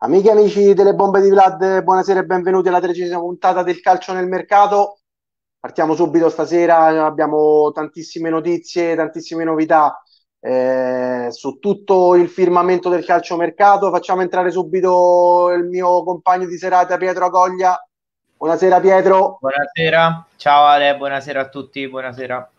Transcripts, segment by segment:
Amiche e amici delle bombe di Vlad, buonasera e benvenuti alla tredicesima puntata del calcio nel mercato. Partiamo subito stasera, abbiamo tantissime notizie, tantissime novità eh, su tutto il firmamento del calciomercato. Facciamo entrare subito il mio compagno di serata Pietro Agoglia. Buonasera Pietro. Buonasera, ciao Ale, buonasera a tutti, buonasera.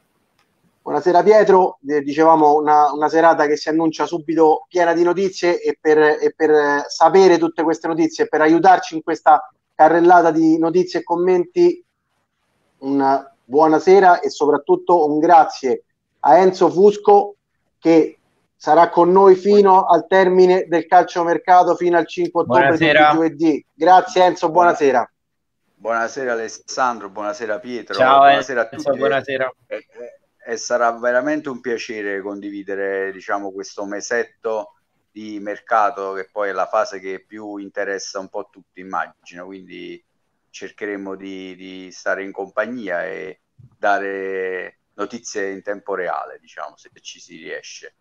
Buonasera Pietro, dicevamo una, una, serata che si annuncia subito piena di notizie e per, e per sapere tutte queste notizie e per aiutarci in questa carrellata di notizie e commenti, una buona sera e soprattutto un grazie a Enzo Fusco che sarà con noi fino al termine del calciomercato, fino al 5 ottobre giovedì. Grazie Enzo, buonasera. Buonasera Alessandro, buonasera Pietro. Ciao, buonasera a tutti. Buonasera. E, e, e, sarà veramente un piacere condividere diciamo, questo mesetto di mercato che poi è la fase che più interessa un po' tutti, immagino. Quindi cercheremo di, di stare in compagnia e dare notizie in tempo reale, diciamo, se ci si riesce.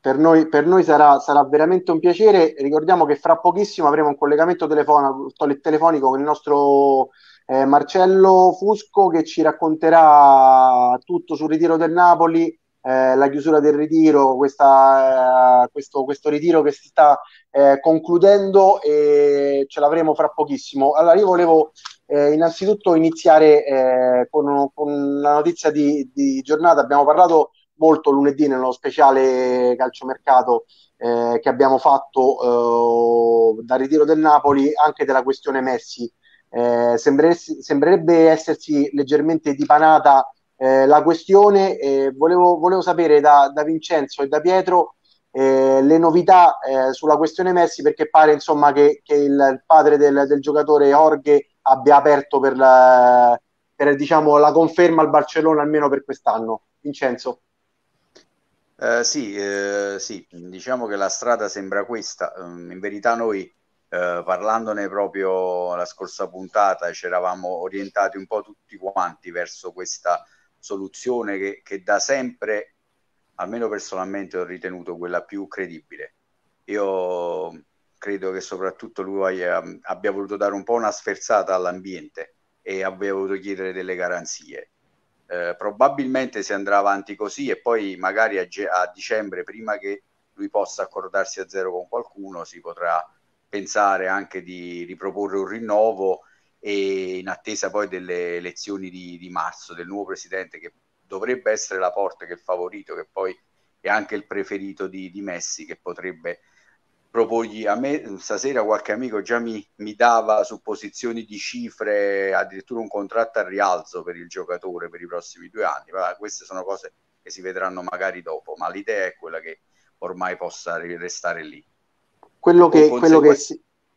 Per noi, per noi sarà, sarà, veramente un piacere. Ricordiamo che fra pochissimo avremo un collegamento telefonico, telefonico con il nostro eh, Marcello Fusco che ci racconterà tutto sul ritiro del Napoli, eh, la chiusura del ritiro, questa, eh, questo, questo, ritiro che si sta eh, concludendo e ce l'avremo fra pochissimo. Allora io volevo eh, innanzitutto iniziare eh, con, con, la notizia di, di, giornata. Abbiamo parlato molto lunedì nello speciale calciomercato eh, che abbiamo fatto eh, dal ritiro del Napoli anche della questione Messi. Eh, sembrerebbe, essersi leggermente dipanata eh, la questione. Volevo, volevo, sapere da, da, Vincenzo e da Pietro eh, le novità eh, sulla questione Messi perché pare insomma che, che il, padre del, del giocatore Jorge abbia aperto per la, per, diciamo, la conferma al Barcellona almeno per quest'anno. Vincenzo. Eh, sì, eh, sì, diciamo che la strada sembra questa. Um, in verità noi eh, parlandone proprio la scorsa puntata ci eravamo orientati un po' tutti quanti verso questa soluzione che, che da sempre, almeno personalmente, ho ritenuto quella più credibile. Io credo che soprattutto lui abbia voluto dare un po' una sferzata all'ambiente e abbia voluto chiedere delle garanzie. Eh, probabilmente si andrà avanti così e poi magari a, a, dicembre, prima che lui possa accordarsi a zero con qualcuno, si potrà pensare anche di riproporre un rinnovo e in attesa poi delle elezioni di, di marzo del nuovo presidente che dovrebbe essere la porta che è il favorito, che poi è anche il preferito di, di Messi, che potrebbe proporgli a me stasera qualche amico già mi, mi, dava supposizioni di cifre addirittura un contratto a rialzo per il giocatore per i prossimi due anni. Ma queste sono cose che si vedranno magari dopo ma l'idea è quella che ormai possa restare lì quello che, quello che,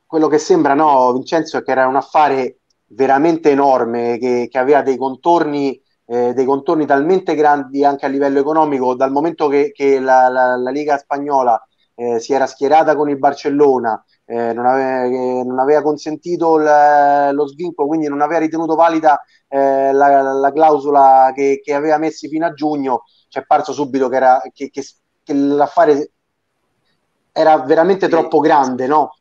quello che sembra no Vincenzo è che era un affare veramente enorme che, che aveva dei contorni eh, dei contorni talmente grandi anche a livello economico dal momento che, che la, la, la Liga spagnola eh, si era schierata con il Barcellona, eh, non, aveva, non, aveva, consentito l, lo svincolo, quindi non aveva ritenuto valida eh, la, la, clausola che, che, aveva messi fino a giugno, ci è parso subito che, era, che, che l'affare era veramente sì. troppo grande, no?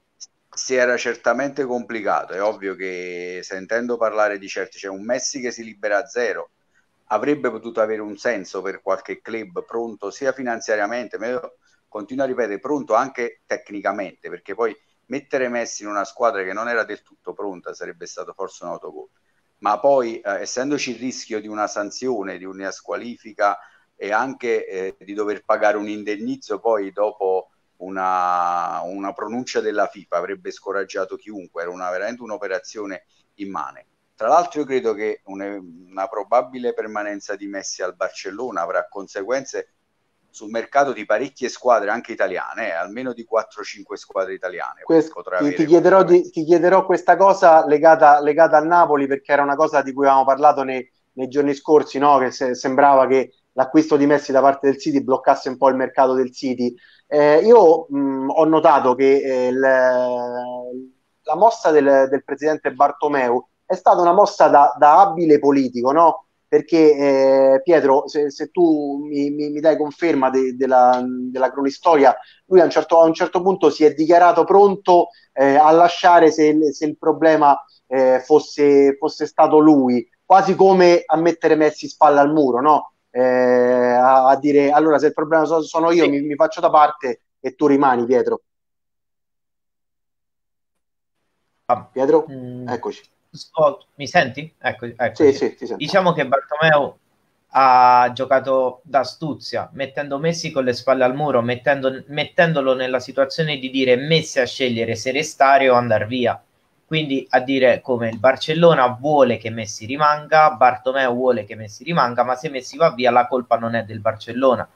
Si era certamente complicato, è ovvio che sentendo parlare di certi, c'è un Messi che si libera a zero, avrebbe potuto avere un senso per qualche club pronto sia finanziariamente, ma io continuo a ripetere, pronto anche tecnicamente, perché poi mettere Messi in una squadra che non era del tutto pronta sarebbe stato forse un autogol. Ma poi, eh, essendoci il rischio di una sanzione, di una squalifica e anche eh, di dover pagare un indennizzo poi dopo una, una, pronuncia della FIFA avrebbe scoraggiato chiunque, era una, veramente un'operazione immane. Tra l'altro io credo che una, una probabile permanenza di Messi al Barcellona avrà conseguenze sul mercato di parecchie squadre anche italiane, eh, almeno di 4-5 squadre italiane. Questo, ti, ti, chiederò di, ti, chiederò questa cosa legata, legata, al Napoli perché era una cosa di cui avevamo parlato nei, nei giorni scorsi, no? che se, sembrava che l'acquisto di Messi da parte del City bloccasse un po' il mercato del City. Eh, io mh, ho notato che eh, le, la mossa del, del, presidente Bartomeu è stata una mossa da, da abile politico, no? perché eh, Pietro, se, se tu mi, mi, mi, dai conferma de, de la, della cronistoria, lui a un, certo, a un, certo, punto si è dichiarato pronto eh, a lasciare se, se il problema eh, fosse, fosse, stato lui, quasi come a mettere Messi spalla al muro, no? Eh, a, a, dire allora se il problema sono, sono io mi, mi faccio da parte e tu rimani Pietro. Ah, Pietro, mm. eccoci mi senti? Ecco, ecco. Sì, sì, diciamo che Bartomeu ha giocato d'astuzia, mettendo Messi con le spalle al muro, mettendo, mettendolo nella situazione di dire Messi a scegliere se restare o andare via. Quindi a dire come il Barcellona vuole che Messi rimanga, Bartomeu vuole che Messi rimanga, ma se Messi va via la colpa non è del Barcellona.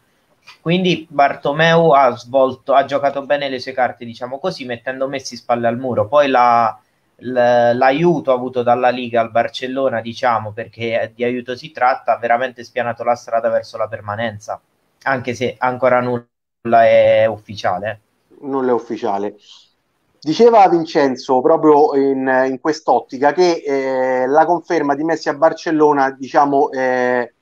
Quindi Bartomeu ha svolto, ha giocato bene le sue carte, diciamo così, mettendo Messi spalle al muro. Poi la, l'aiuto avuto dalla Liga al Barcellona, diciamo, perché di aiuto si tratta, ha veramente spianato la strada verso la permanenza, anche se ancora nulla è ufficiale. Nulla è ufficiale. Diceva Vincenzo proprio in, in quest'ottica che eh, la conferma di Messi a Barcellona, diciamo, eh,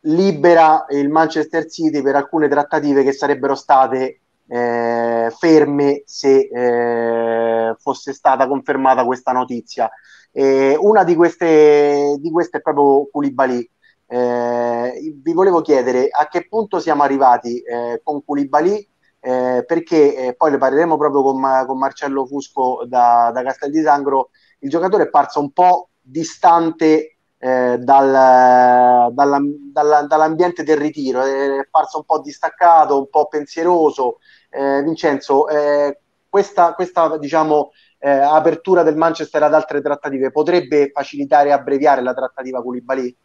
libera il Manchester City per alcune trattative che sarebbero state eh, ferme se eh, fosse stata confermata questa notizia. Una di queste, di queste è proprio Koulibaly. Eh, vi volevo chiedere a che punto siamo arrivati eh, con Koulibaly, eh, perché poi ne parleremo proprio con, con Marcello Fusco da, da Castel di Sangro. Il giocatore è parso un po' distante eh, dal, dalla, dalla, dall'ambiente del ritiro, è parso un po' distaccato, un po' pensieroso, eh, Vincenzo, eh, questa, questa diciamo, eh, apertura del Manchester ad altre trattative potrebbe facilitare e abbreviare la trattativa Koulibaly?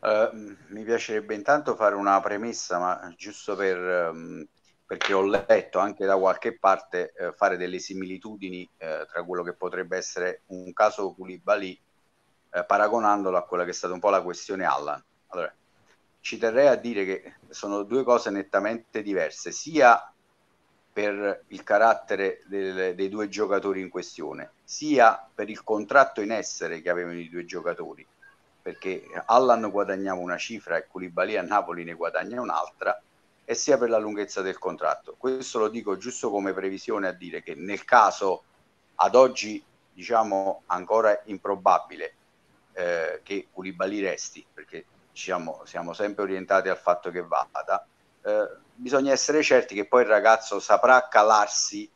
Uh, mi piacerebbe intanto fare una premessa, ma giusto per, um, perché ho letto anche da qualche parte uh, fare delle similitudini uh, tra quello che potrebbe essere un caso Koulibaly paragonandolo a quella che è stata un po' la questione Allan. Allora, ci terrei a dire che sono due cose nettamente diverse, sia per il carattere del, dei due giocatori in questione, sia per il contratto in essere che avevano i due giocatori, perché Allan guadagnava una cifra e Koulibaly a Napoli ne guadagna un'altra, e sia per la lunghezza del contratto. Questo lo dico giusto come previsione a dire che nel caso ad oggi diciamo ancora improbabile eh, che Koulibaly resti, perché diciamo, siamo sempre orientati al fatto che vada, eh, bisogna essere certi che poi il ragazzo saprà calarsi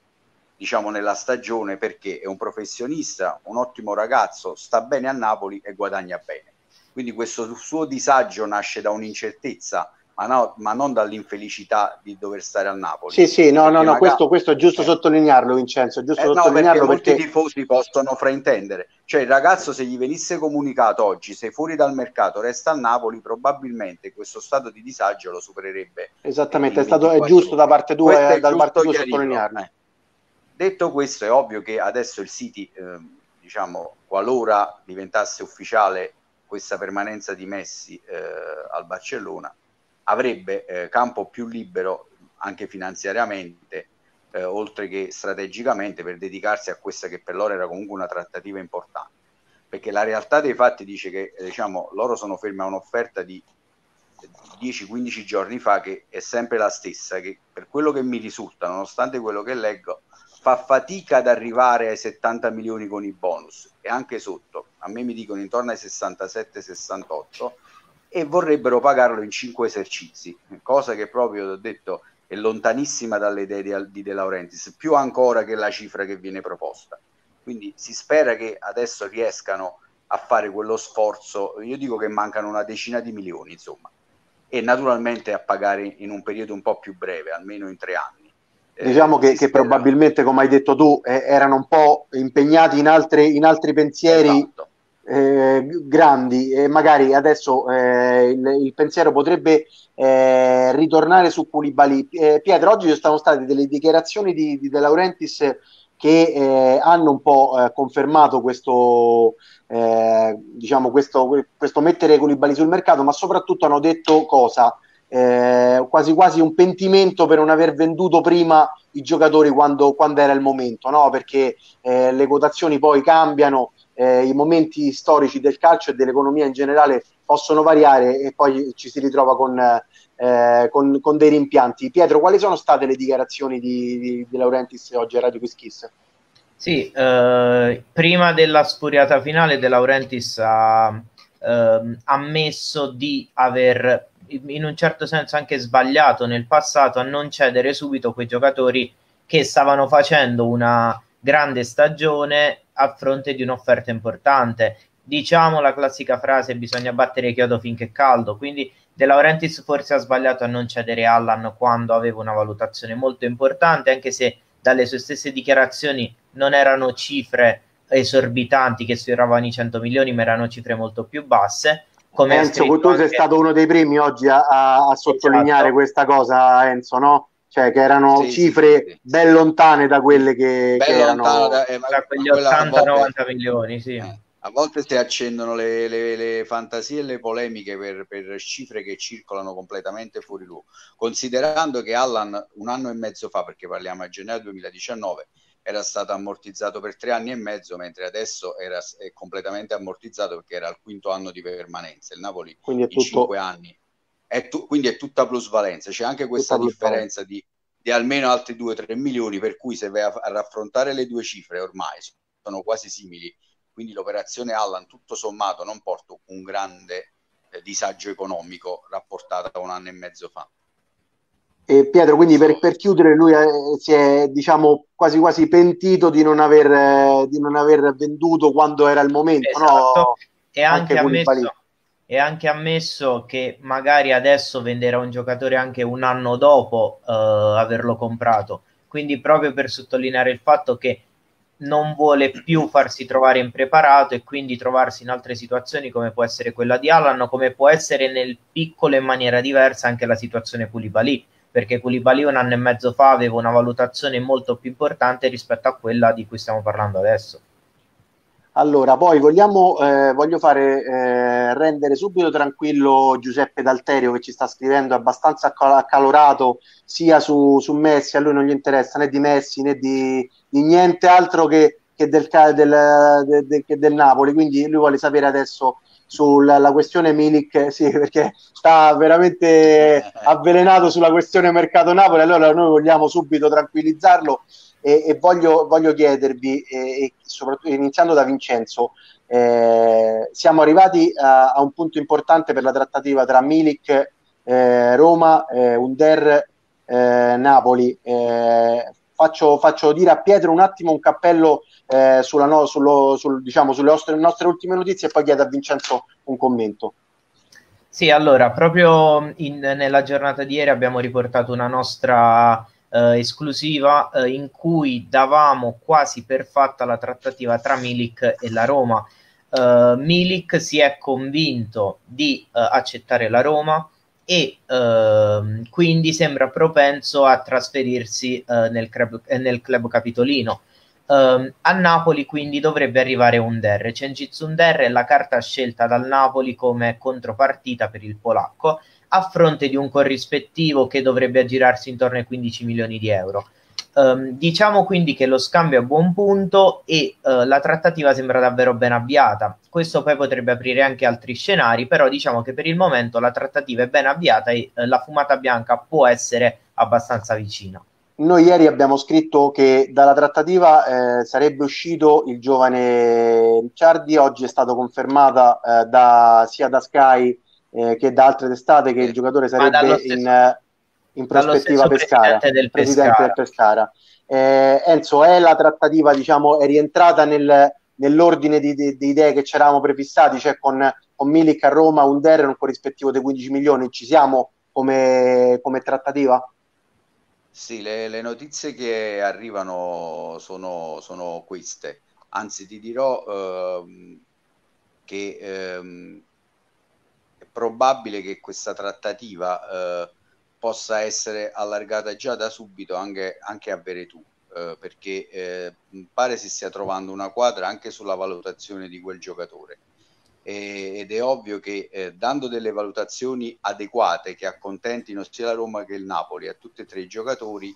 diciamo nella stagione perché è un professionista, un ottimo ragazzo, sta bene a Napoli e guadagna bene. Quindi questo suo disagio nasce da un'incertezza ma, no, ma, non dall'infelicità di dover stare a Napoli. Sì, sì, no, no, no, magari... questo, questo, è giusto eh. sottolinearlo, Vincenzo. Giusto eh, sottolinearlo no, perché, perché... molti tifosi possono fraintendere. Cioè, il ragazzo, se gli venisse comunicato oggi, se fuori dal mercato resta a Napoli, probabilmente questo stato di disagio lo supererebbe. Esattamente, è stato è giusto da parte tua, eh, da parte tua sottolinearlo. Eh. Detto questo, è ovvio che adesso il City, eh, diciamo, qualora diventasse ufficiale questa permanenza di Messi eh, al Barcellona, avrebbe eh, campo più libero anche finanziariamente, eh, oltre che strategicamente, per dedicarsi a questa che per loro era comunque una trattativa importante. Perché la realtà dei fatti dice che eh, diciamo, loro sono fermi a un'offerta di 10-15 giorni fa che è sempre la stessa, che per quello che mi risulta, nonostante quello che leggo, fa fatica ad arrivare ai 70 milioni con i bonus e anche sotto, a me mi dicono intorno ai 67-68 e vorrebbero pagarlo in cinque esercizi, cosa che proprio ho detto è lontanissima dalle idee di, De Laurentiis, più ancora che la cifra che viene proposta. Quindi si spera che adesso riescano a fare quello sforzo, io dico che mancano una decina di milioni, insomma, e naturalmente a pagare in un periodo un po' più breve, almeno in tre anni. Diciamo eh, che, che probabilmente, come hai detto tu, eh, erano un po' impegnati in, altre, in altri pensieri. Esatto eh, grandi e magari adesso eh, il, il, pensiero potrebbe eh, ritornare su Koulibaly. Eh, Pietro, oggi ci sono state delle dichiarazioni di, di De Laurentiis che eh, hanno un po' eh, confermato questo, diciamo questo, questo mettere Koulibaly sul mercato, ma soprattutto hanno detto cosa? quasi quasi un pentimento per non aver venduto prima i giocatori quando, quando era il momento, no? perché le quotazioni poi cambiano eh, i momenti storici del calcio e dell'economia in generale possono variare e poi ci si ritrova con, eh, con, con dei rimpianti. Pietro, quali sono state le dichiarazioni di, di, di Laurentis oggi a Radio Quischis? Sì, eh, prima della spuriata finale De Laurentiis ha eh, ammesso di aver in un certo senso anche sbagliato nel passato a non cedere subito quei giocatori che stavano facendo una grande stagione a fronte di un'offerta importante. Diciamo la classica frase bisogna battere chiodo finché è caldo, quindi De Laurentiis forse ha sbagliato a non cedere Allan quando aveva una valutazione molto importante, anche se dalle sue stesse dichiarazioni non erano cifre esorbitanti che sfioravano i 100 milioni, ma erano cifre molto più basse. Come Enzo, tu sei stato uno dei primi oggi a, a, a sottolineare esatto. questa cosa, Enzo, no? Cioè che erano sì, cifre sì, sì. ben lontane da quelle che, che erano... Da, eh, da quegli 80-90 milioni, sì. Eh a volte si accendono le, le, le, fantasie e le polemiche per, per, cifre che circolano completamente fuori luogo, considerando che Allan un anno e mezzo fa, perché parliamo a gennaio 2019, era stato ammortizzato per tre anni e mezzo, mentre adesso era, è completamente ammortizzato perché era al quinto anno di permanenza. Il Napoli quindi in tutto... cinque anni. È tu, quindi è tutta plusvalenza. C'è anche questa tutta differenza di, di, almeno altri 2-3 milioni, per cui se vai a, a raffrontare le due cifre ormai sono quasi simili quindi l'operazione Allan tutto sommato non porta un grande eh, disagio economico rapportato a un anno e mezzo fa. E Pietro, quindi per, per chiudere, lui eh, si è diciamo quasi quasi pentito di non aver, eh, di non aver venduto quando era il momento, esatto. no? E anche, anche ammesso, e anche ammesso che magari adesso venderà un giocatore anche un anno dopo uh, averlo comprato. Quindi proprio per sottolineare il fatto che non vuole più farsi trovare impreparato e quindi trovarsi in altre situazioni come può essere quella di Alan, come può essere nel piccolo in maniera diversa anche la situazione Koulibaly, perché Koulibaly un anno e mezzo fa aveva una valutazione molto più importante rispetto a quella di cui stiamo parlando adesso. Allora, poi vogliamo, eh, voglio fare eh, rendere subito tranquillo Giuseppe D'Alterio che ci sta scrivendo abbastanza accalorato sia su, su Messi, a lui non gli interessa né di Messi né di, di niente altro che, che, del, del, de, de, che, del, Napoli, quindi lui vuole sapere adesso sulla questione Milik, sì, perché sta veramente avvelenato sulla questione mercato Napoli, allora noi vogliamo subito tranquillizzarlo e, e voglio, voglio, chiedervi, e, soprattutto iniziando da Vincenzo, eh, siamo arrivati a, a, un punto importante per la trattativa tra Milik, eh, Roma, eh, Under, eh, Napoli. Eh, faccio, faccio, dire a Pietro un attimo un cappello eh, sulla no, sullo, sul, diciamo, sulle nostre, nostre ultime notizie e poi chiedo a Vincenzo un commento. Sì, allora, proprio in, nella giornata di ieri abbiamo riportato una nostra eh, esclusiva eh, in cui davamo quasi per fatta la trattativa tra Milik e la Roma. Uh, Milik si è convinto di uh, accettare la Roma e uh, quindi sembra propenso a trasferirsi nel club, nel, club, capitolino. Ehm, a Napoli quindi dovrebbe arrivare Under. Cengiz Under è la carta scelta dal Napoli come contropartita per il polacco a fronte di un corrispettivo che dovrebbe aggirarsi intorno ai 15 milioni di euro. Um, diciamo quindi che lo scambio è a buon punto e uh, la trattativa sembra davvero ben avviata. Questo poi potrebbe aprire anche altri scenari, però diciamo che per il momento la trattativa è ben avviata e uh, la fumata bianca può essere abbastanza vicina. Noi ieri abbiamo scritto che dalla trattativa eh, sarebbe uscito il giovane Ricciardi, oggi è stato confermata eh, da, sia da Sky eh, che da altre testate che il giocatore sarebbe stesso, in, eh, in, prospettiva Pescara, del presidente Pescara. del Pescara. Eh, Enzo, è la trattativa, diciamo, è rientrata nel, nell'ordine di, di, di, idee che ci eravamo prefissati, cioè con, con Milik a Roma, un Der, un corrispettivo dei 15 milioni, ci siamo come, come trattativa? Sì, le, le, notizie che arrivano sono, sono queste. Anzi, ti dirò ehm, che ehm, probabile che questa trattativa eh, possa essere allargata già da subito anche, anche a Veretù, eh, perché eh, pare si stia trovando una quadra anche sulla valutazione di quel giocatore. E, ed è ovvio che eh, dando delle valutazioni adeguate che accontentino sia la Roma che il Napoli a tutti e tre i giocatori,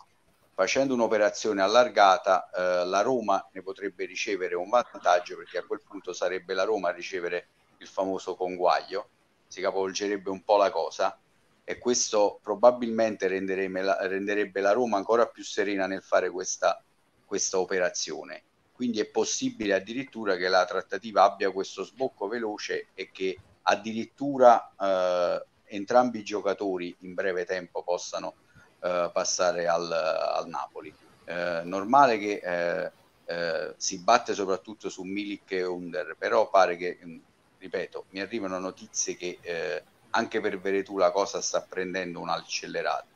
facendo un'operazione allargata eh, la Roma ne potrebbe ricevere un vantaggio perché a quel punto sarebbe la Roma a ricevere il famoso conguaglio, si capovolgerebbe un po' la cosa e questo probabilmente renderebbe la, renderebbe la Roma ancora più serena nel fare questa, questa operazione. Quindi è possibile addirittura che la trattativa abbia questo sbocco veloce e che addirittura eh, entrambi i giocatori in breve tempo possano eh, passare al, al Napoli. Eh, normale che eh, eh, si batte soprattutto su Milik e Under, però pare che, mm, ripeto, mi arrivano notizie che eh, anche per Veretù la cosa sta prendendo un'accelerata.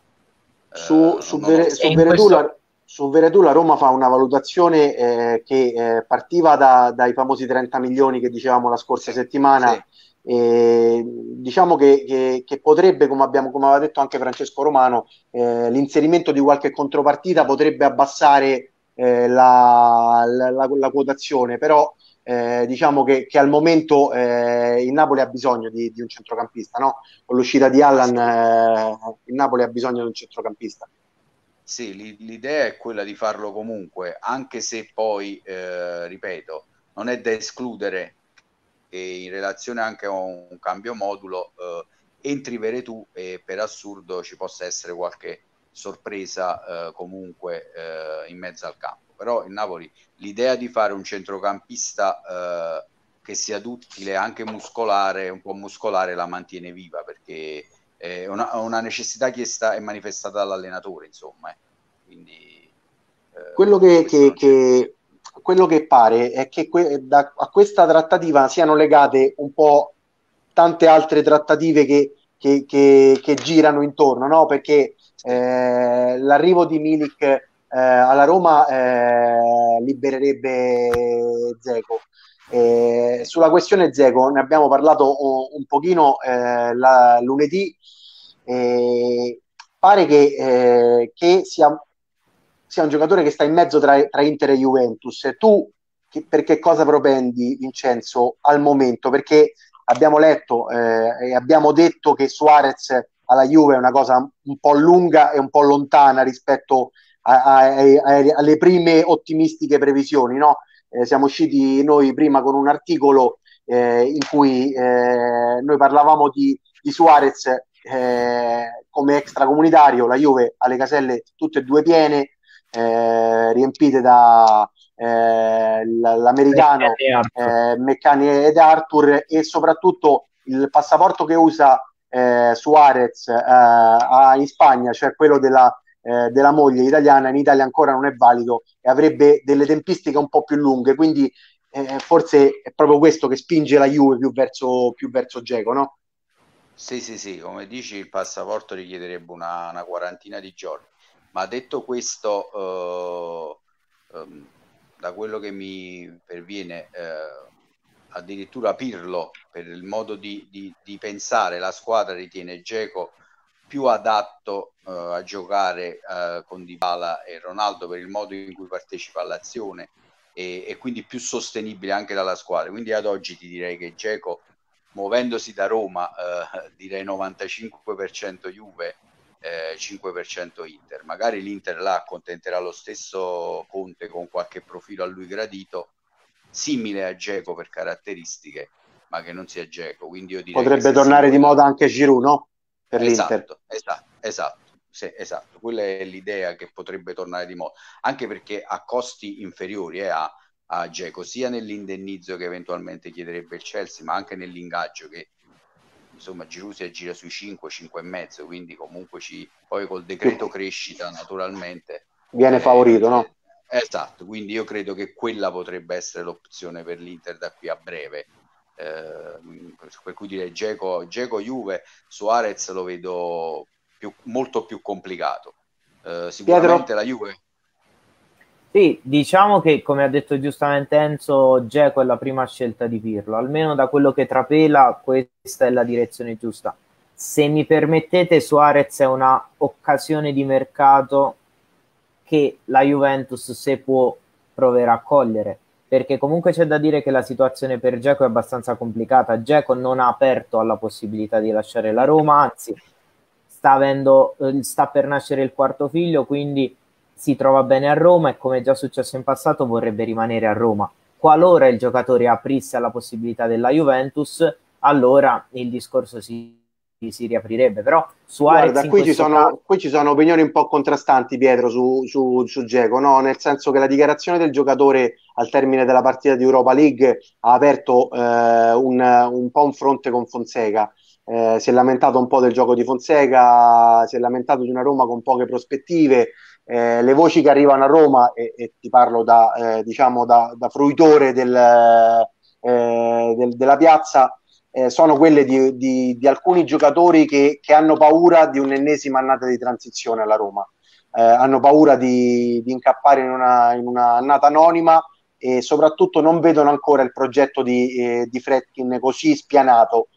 Su, su, Vere, su, Veretù la, su, Veretù la, Roma fa una valutazione eh, che eh, partiva da, dai famosi 30 milioni che dicevamo la scorsa sì, settimana sì. E diciamo che, che, che, potrebbe, come, abbiamo, come aveva detto anche Francesco Romano, eh, l'inserimento di qualche contropartita potrebbe abbassare eh, la, la, la, la, quotazione, però eh, diciamo che, che, al momento eh, il Napoli ha bisogno di, di un centrocampista, no? con l'uscita di Allan eh, il Napoli ha bisogno di un centrocampista. Sì, l'idea è quella di farlo comunque, anche se poi, eh, ripeto, non è da escludere e in relazione anche a un cambio modulo eh, entri Veretù e per assurdo ci possa essere qualche sorpresa comunque in mezzo al campo. Però il Napoli l'idea di fare un centrocampista eh, che sia duttile anche muscolare, un po' muscolare, la mantiene viva perché è una, una necessità chiesta e manifestata dall'allenatore, insomma. Eh. Quindi, eh, quello che, che, che, quello che pare è che que- da, a questa trattativa siano legate un po' tante altre trattative che, che, che, che girano intorno, no? perché eh, l'arrivo di Milik eh, alla Roma eh, libererebbe Zeco. Eh, sulla questione Zeco ne abbiamo parlato un pochino eh, la, lunedì. pare che, eh, che sia sia un giocatore che sta in mezzo tra, tra Inter e Juventus. Tu che, per che cosa propendi, Vincenzo, al momento? Perché abbiamo letto eh, e abbiamo detto che Suarez alla Juve è una cosa un po' lunga e un po' lontana rispetto a, a, a, alle prime ottimistiche previsioni. No? Eh, siamo usciti noi prima con un articolo eh, in cui eh, noi parlavamo di, di Suarez eh, come extracomunitario, la Juve ha le caselle tutte e due piene, eh, riempite da eh, l'americano eh, Meccani ed Arthur e soprattutto il passaporto che usa eh, Suarez eh, in Spagna, cioè quello della, eh, della moglie italiana, in Italia ancora non è valido e avrebbe delle tempistiche un po' più lunghe, quindi eh, forse è proprio questo che spinge la Juve più verso, più verso Geco, no? Sì, sì, sì, come dici il passaporto richiederebbe una, una quarantina di giorni ma detto questo, eh, ehm, da quello che mi perviene, eh, addirittura Pirlo, per il modo di, di, di pensare, la squadra ritiene Geco più adatto eh, a giocare eh, con Dybala e Ronaldo per il modo in cui partecipa all'azione e, e, quindi più sostenibile anche dalla squadra. Quindi ad oggi ti direi che Geco, muovendosi da Roma, eh, direi 95% Juve, eh, 5% Inter. Magari l'Inter là accontenterà lo stesso Conte con qualche profilo a lui gradito, simile a Geco per caratteristiche, ma che non sia Geco. Quindi Potrebbe tornare di moda anche Giroud, no? Per esatto, l'Inter. Esatto, esatto. Sì, esatto, quella è l'idea che potrebbe tornare di moda, anche perché a costi inferiori eh, a, a Geco, sia nell'indennizzo che eventualmente chiederebbe il Chelsea, ma anche nell'ingaggio che insomma Giroud si aggira sui 5, 5 e mezzo, quindi comunque ci, poi col decreto crescita naturalmente viene favorito, eh, no? Esatto, quindi io credo che quella potrebbe essere l'opzione per l'Inter da qui a breve. Eh, per cui dire Geco, Geco Juve, Suarez lo vedo più, molto più complicato. Eh, sicuramente Pietro. la Juve sì, diciamo che come ha detto giustamente Enzo, Geco è la prima scelta di Pirlo, almeno da quello che trapela questa è la direzione giusta. Se mi permettete, Suarez è una occasione di mercato che la Juventus, se può, proverà a cogliere, perché comunque c'è da dire che la situazione per Geco è abbastanza complicata. Geco non ha aperto alla possibilità di lasciare la Roma, anzi sta, avendo, eh, sta per nascere il quarto figlio, quindi si trova bene a Roma e come è già successo in passato vorrebbe rimanere a Roma. Qualora il giocatore aprisse alla possibilità della Juventus, allora il discorso si, si riaprirebbe. Però Suarez Guarda, qui ci, sono, caso... qui ci sono opinioni un po' contrastanti, Pietro, su, su, su Geco, no? nel senso che la dichiarazione del giocatore al termine della partita di Europa League ha aperto eh, un, un po' un fronte con Fonseca. Eh, si è lamentato un po' del gioco di Fonseca, si è lamentato di una Roma con poche prospettive. Eh, le voci che arrivano a Roma, e, e ti parlo da, eh, diciamo da, da fruitore del, eh, del, della piazza, eh, sono quelle di, di, di, alcuni giocatori che, che, hanno paura di un'ennesima annata di transizione alla Roma. Eh, hanno paura di, di incappare in una, in una annata anonima e soprattutto non vedono ancora il progetto di, di Fredkin così spianato.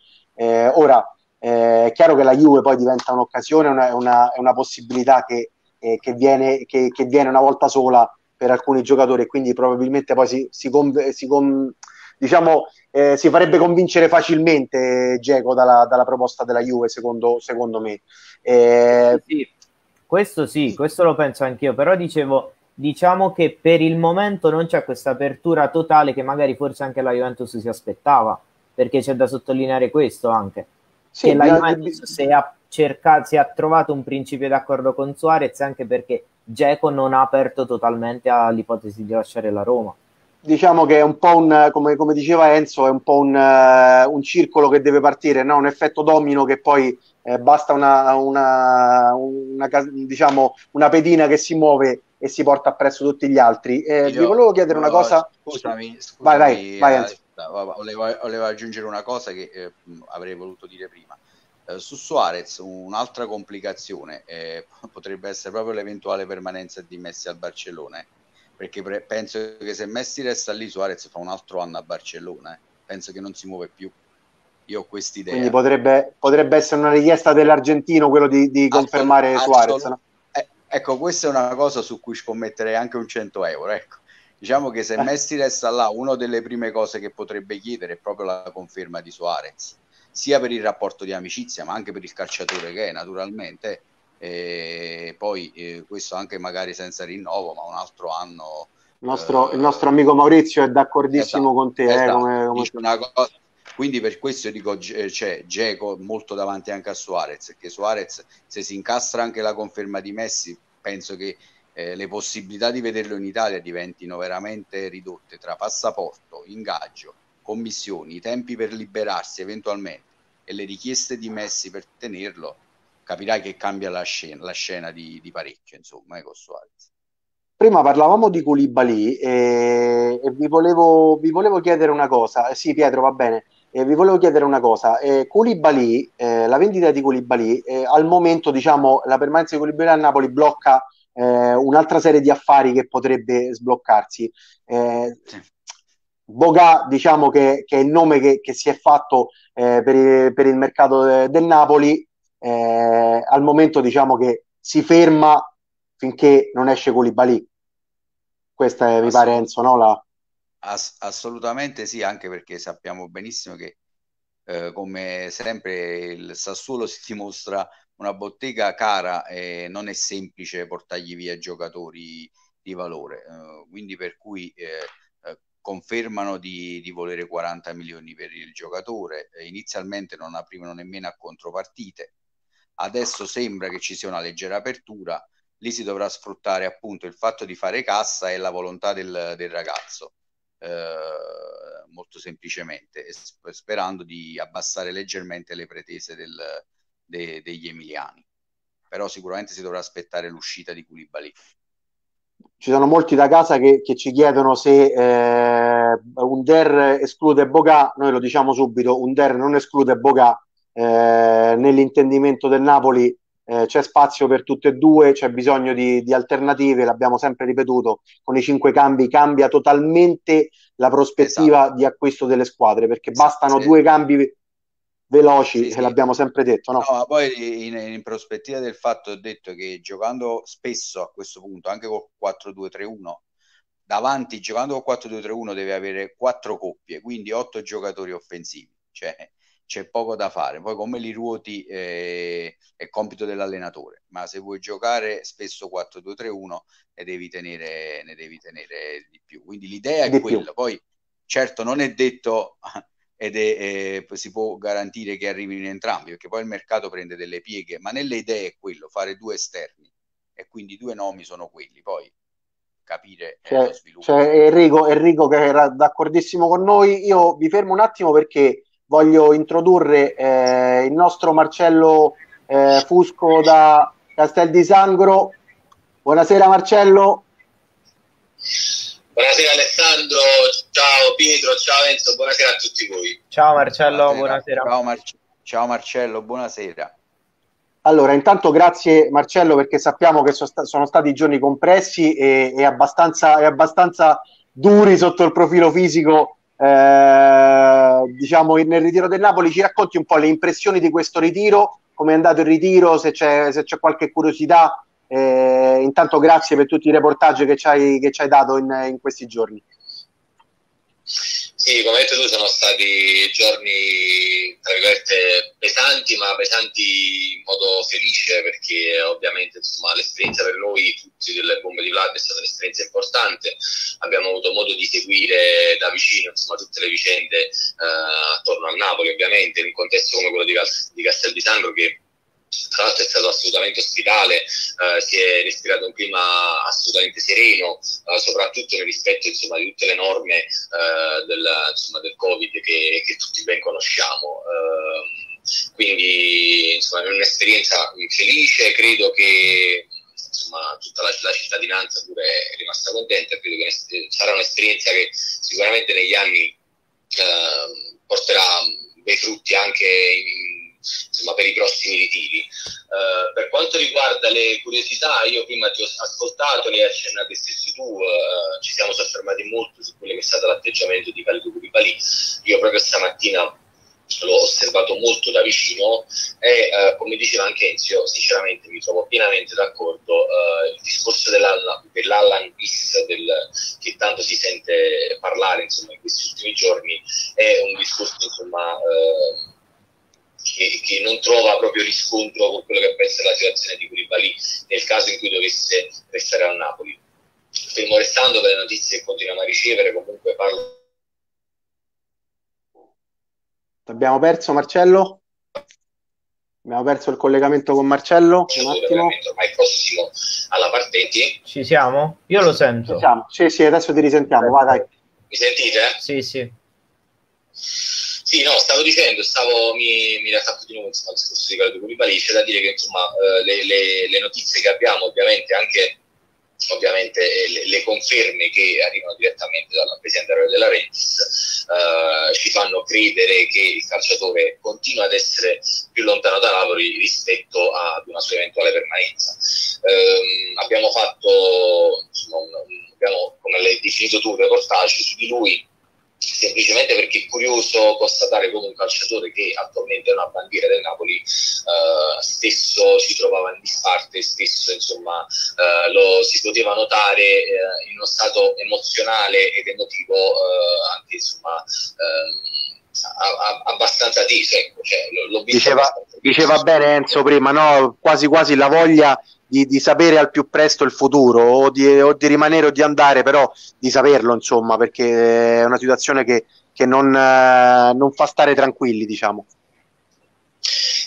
Eh, ora, eh, è chiaro che la Juve poi diventa un'occasione, una, una, una possibilità che, eh, che, viene, che, che, viene, una volta sola per alcuni giocatori e quindi probabilmente poi si, si, con, si, con, diciamo, eh, si farebbe convincere facilmente Geco dalla, dalla, proposta della Juve, secondo, secondo me. Eh, sì, questo sì, questo lo penso anch'io, però dicevo diciamo che per il momento non c'è questa apertura totale che magari forse anche la Juventus si aspettava, perché c'è da sottolineare questo anche, sì, che la Juventus si è, cercato, si è trovato un principio d'accordo con Suarez anche perché Geco non ha aperto totalmente all'ipotesi di lasciare la Roma. Diciamo che è un po' un, come, come diceva Enzo, è un po' un, uh, un circolo che deve partire, no? un effetto domino che poi eh, basta una, una, una, diciamo, una pedina che si muove e si porta appresso tutti gli altri. Eh, vi volevo chiedere una cosa. Scusami, scusami vai, vai, vai eh, volevo, volevo, aggiungere una cosa che eh, avrei voluto dire prima. Eh, su Suarez un'altra complicazione eh, potrebbe essere proprio l'eventuale permanenza di Messi al Barcellona, eh. perché pre- penso che se Messi resta lì Suarez fa un altro anno a Barcellona, eh. penso che non si muove più. Io ho quest'idea. Quindi potrebbe, potrebbe essere una richiesta dell'argentino quello di, di confermare Assol- Suarez. No? Ecco, questa è una cosa su cui scommetterei anche un 100 euro. Ecco. Diciamo che se eh. Messi resta là, una delle prime cose che potrebbe chiedere è proprio la conferma di Suarez, sia per il rapporto di amicizia, ma anche per il calciatore che è, naturalmente. E poi eh, questo anche magari senza rinnovo, ma un altro anno. Il nostro, eh, il nostro amico Maurizio è d'accordissimo esatto, con te. Eh, esatto. come, come... Una cosa, quindi per questo dico c'è cioè, Geco molto davanti anche a Suarez, che Suarez se si incastra anche la conferma di Messi, penso che eh, le possibilità di vederlo in Italia diventino veramente ridotte tra passaporto, ingaggio, commissioni, i tempi per liberarsi eventualmente e le richieste di Messi per tenerlo, capirai che cambia la scena, la scena di, di parecchio, insomma, eh, con Suarez. Prima parlavamo di Koulibaly e, e vi, volevo, vi, volevo, chiedere una cosa. Sì, Pietro, va bene. Eh, vi volevo chiedere una cosa, eh, Koulibaly, eh, la vendita di Koulibaly, eh, al momento diciamo la permanenza di Koulibaly a Napoli blocca eh, un'altra serie di affari che potrebbe sbloccarsi. Eh, Boga, diciamo che, che, è il nome che, che si è fatto eh, per, il, per, il, mercato de, del Napoli, al momento diciamo che si ferma finché non esce Koulibaly. Questa è, mi pare Enzo, no? La, Ass- assolutamente sì, anche perché sappiamo benissimo che eh, come sempre il Sassuolo si dimostra una bottega cara e non è semplice portargli via giocatori di valore, uh, quindi per cui eh, eh, confermano di, di, volere 40 milioni per il giocatore, inizialmente non aprivano nemmeno a contropartite, adesso sembra che ci sia una leggera apertura, lì si dovrà sfruttare appunto il fatto di fare cassa e la volontà del, del ragazzo eh, molto semplicemente, sperando di abbassare leggermente le pretese del, de, degli emiliani. Però sicuramente si dovrà aspettare l'uscita di Koulibaly. Ci sono molti da casa che, che ci chiedono se eh, Der esclude Boga, noi lo diciamo subito, un Der non esclude Boga eh, nell'intendimento del Napoli eh, c'è spazio per tutte e due, c'è bisogno di, di, alternative, l'abbiamo sempre ripetuto, con i cinque cambi cambia totalmente la prospettiva esatto. di acquisto delle squadre, perché esatto, bastano sì. due cambi veloci, sì, sì. l'abbiamo sempre detto. No? no poi in, in, prospettiva del fatto ho detto che giocando spesso a questo punto, anche col 4-2-3-1, davanti giocando con 4-2-3-1 deve avere quattro coppie, quindi otto giocatori offensivi. Cioè, c'è poco da fare. Poi come li ruoti eh, è compito dell'allenatore, ma se vuoi giocare spesso 4-2-3-1 ne devi tenere, ne devi tenere di più. Quindi l'idea è di quella. Più. Poi certo non è detto ed è, eh, si può garantire che arrivino entrambi, perché poi il mercato prende delle pieghe, ma nelle idee è quello, fare due esterni e quindi due nomi sono quelli. Poi capire c'è, lo sviluppo. C'è Enrico, Enrico che era d'accordissimo con noi. Io vi fermo un attimo perché voglio introdurre eh, il nostro Marcello eh, Fusco da Castel di Sangro. Buonasera Marcello. Buonasera Alessandro, ciao Pietro, ciao Enzo, buonasera a tutti voi. Ciao Marcello, buonasera. buonasera. Ciao, Mar- ciao Marcello, buonasera. Allora, intanto grazie Marcello perché sappiamo che sono stati giorni compressi e, e, abbastanza, e abbastanza duri sotto il profilo fisico eh, diciamo nel ritiro del Napoli ci racconti un po' le impressioni di questo ritiro come è andato il ritiro se c'è, se c'è qualche curiosità eh, intanto grazie per tutti i reportage che ci hai, che ci hai dato in, in questi giorni sì, come hai detto tu, sono stati giorni, pesanti, ma pesanti in modo felice, perché ovviamente insomma, l'esperienza per noi tutti delle bombe di Vlad è stata un'esperienza importante. Abbiamo avuto modo di seguire da vicino insomma, tutte le vicende eh, attorno a Napoli, ovviamente, in un contesto come quello di, di Castel di Sangro, che tra l'altro è stato assolutamente ospitale, eh, si è respirato un clima assolutamente sereno, eh, soprattutto nel rispetto insomma, di tutte le norme eh, del, insomma, del, Covid che, che, tutti ben conosciamo. Ehm, quindi insomma, è un'esperienza felice, credo che insomma, tutta la, la, cittadinanza pure è rimasta contenta, credo che sarà un'esperienza che sicuramente negli anni ehm, porterà dei frutti anche in insomma, per i prossimi ritiri. Uh, per quanto riguarda le curiosità, io prima ti ho ascoltato, le hai accennate stesso tu, uh, ci siamo soffermati molto su quello che è stato l'atteggiamento di Calido Curipalì. Io proprio stamattina l'ho osservato molto da vicino e uh, come diceva anche Enzio, sinceramente mi trovo pienamente d'accordo. il discorso dell'Allan bis del, che tanto si sente parlare insomma, in questi ultimi giorni è un discorso insomma, che, che, non trova proprio riscontro con quello che può essere la situazione di Koulibaly nel caso in cui dovesse restare a Napoli. Fermo restando per le notizie che continuiamo a ricevere, comunque parlo. Abbiamo perso Marcello? Abbiamo perso il collegamento con Marcello. Un attimo. Ormai prossimo alla partenti. Ci siamo? Io lo sento. Ci siamo. Sì, sì, adesso ti risentiamo. Vai, dai. Mi sentite? Sì, sì. Sì, no, stavo dicendo, stavo, mi, mi riattacco di nuovo al discorso di Caldo Koulibaly, c'è da dire che insomma eh, le, le, le, notizie che abbiamo, ovviamente anche ovviamente le, le, conferme che arrivano direttamente dalla Presidente della Rentis eh, ci fanno credere che il calciatore continua ad essere più lontano da Napoli rispetto ad una sua eventuale permanenza. Eh, abbiamo fatto, insomma, un, abbiamo, come l'hai definito tu, un reportage su di lui semplicemente perché è curioso constatare come un calciatore che attualmente è una bandiera del Napoli eh, stesso si trovava in disparte, spesso insomma eh, lo si poteva notare eh, in uno stato emozionale ed emotivo eh, anche insomma ehm, abbastanza teso ecco, cioè, diceva, diceva bene Enzo prima no? quasi quasi la voglia di, di, sapere al più presto il futuro o di, o di, rimanere o di andare, però di saperlo, insomma, perché è una situazione che, che non, eh, non fa stare tranquilli, diciamo.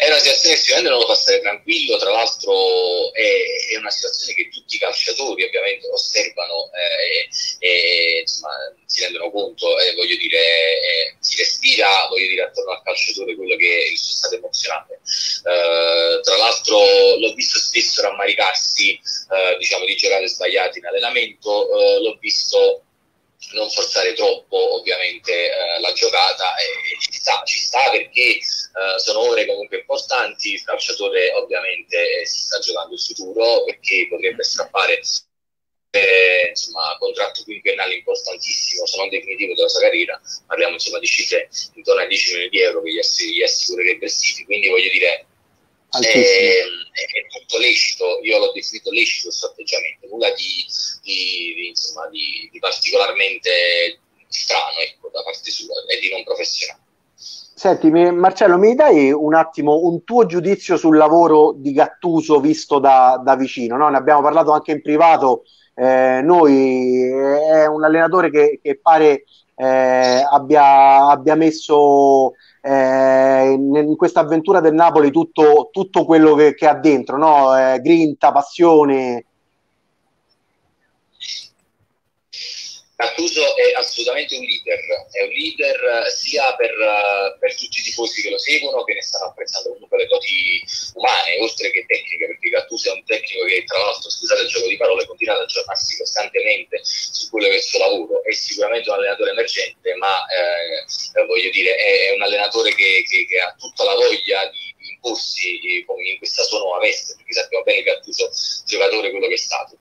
È una situazione che non lo fa stare tranquillo, tra l'altro è, è, una situazione che tutti i calciatori ovviamente osservano eh, e, e insomma, si rendono conto, eh, voglio dire, eh, si respira voglio dire, attorno al calciatore quello che suo stato emozionante. Eh, tra l'altro l'ho visto spesso rammaricarsi eh, diciamo, di giocate sbagliate in allenamento, eh, l'ho visto non forzare troppo ovviamente eh, la giocata e, e, ci sta, ci sta perché eh, sono ore comunque importanti, il calciatore ovviamente eh, si sta giocando il futuro perché potrebbe strappare eh, insomma, contratto quinquennale importantissimo, se non definitivo della sua carriera, parliamo insomma di cifre intorno ai 10 milioni di euro che gli, gli assicurerebbe il City, quindi voglio dire è, è, tutto lecito, io l'ho definito lecito questo atteggiamento, nulla di, di, di, insomma, di particolarmente strano ecco, da parte sua e di non professionale. Senti, Marcello, mi dai un attimo un tuo giudizio sul lavoro di Gattuso visto da, da vicino? No? Ne abbiamo parlato anche in privato. Eh, noi è un allenatore che, che pare eh, abbia, abbia, messo eh, in, questa avventura del Napoli tutto, tutto quello che, che ha dentro, no? Eh, grinta, passione, Gattuso è assolutamente un leader, è un leader sia per, per, tutti i tifosi che lo seguono, che ne stanno apprezzando comunque le doti umane, oltre che tecniche, perché Gattuso è un tecnico che tra l'altro, scusate il gioco di parole, continua ad aggiornarsi costantemente su quello che è il suo lavoro, è sicuramente un allenatore emergente, ma eh, voglio dire, è, un allenatore che, che, che, ha tutta la voglia di, imporsi eh, in questa sua nuova veste, perché sappiamo bene che Gattuso giocatore quello che è stato.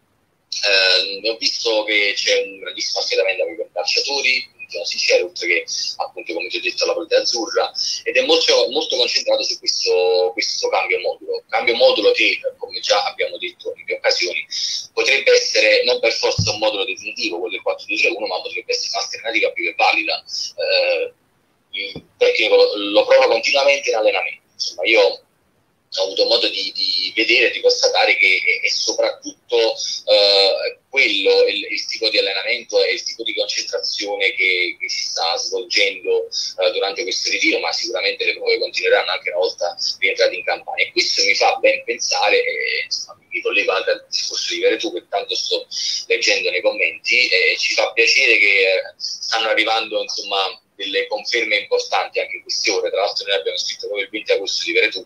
Eh, ho visto che c'è un grandissimo affidamento per i calciatori, sono sincero, oltre che appunto come ti ho detto la parte azzurra, ed è molto, molto concentrato su questo, questo, cambio modulo. Cambio modulo che, come già abbiamo detto in più occasioni, potrebbe essere non per forza un modulo definitivo, quello del 4-2-3-1, ma potrebbe essere un'alternativa più che valida. Eh, il tecnico lo prova continuamente in allenamento. Insomma, io ho avuto modo di, di vedere e di constatare che è, soprattutto eh, quello il, il, tipo di allenamento e il tipo di concentrazione che, che si sta svolgendo eh, durante questo ritiro, ma sicuramente le prove continueranno anche una volta rientrati in campagna. E questo mi fa ben pensare, e, insomma, mi collego anche al discorso di Veretù che tanto sto leggendo nei commenti, e ci fa piacere che eh, stanno arrivando insomma, delle conferme importanti anche in queste ore. Tra l'altro noi abbiamo scritto proprio il 20 agosto di Veretù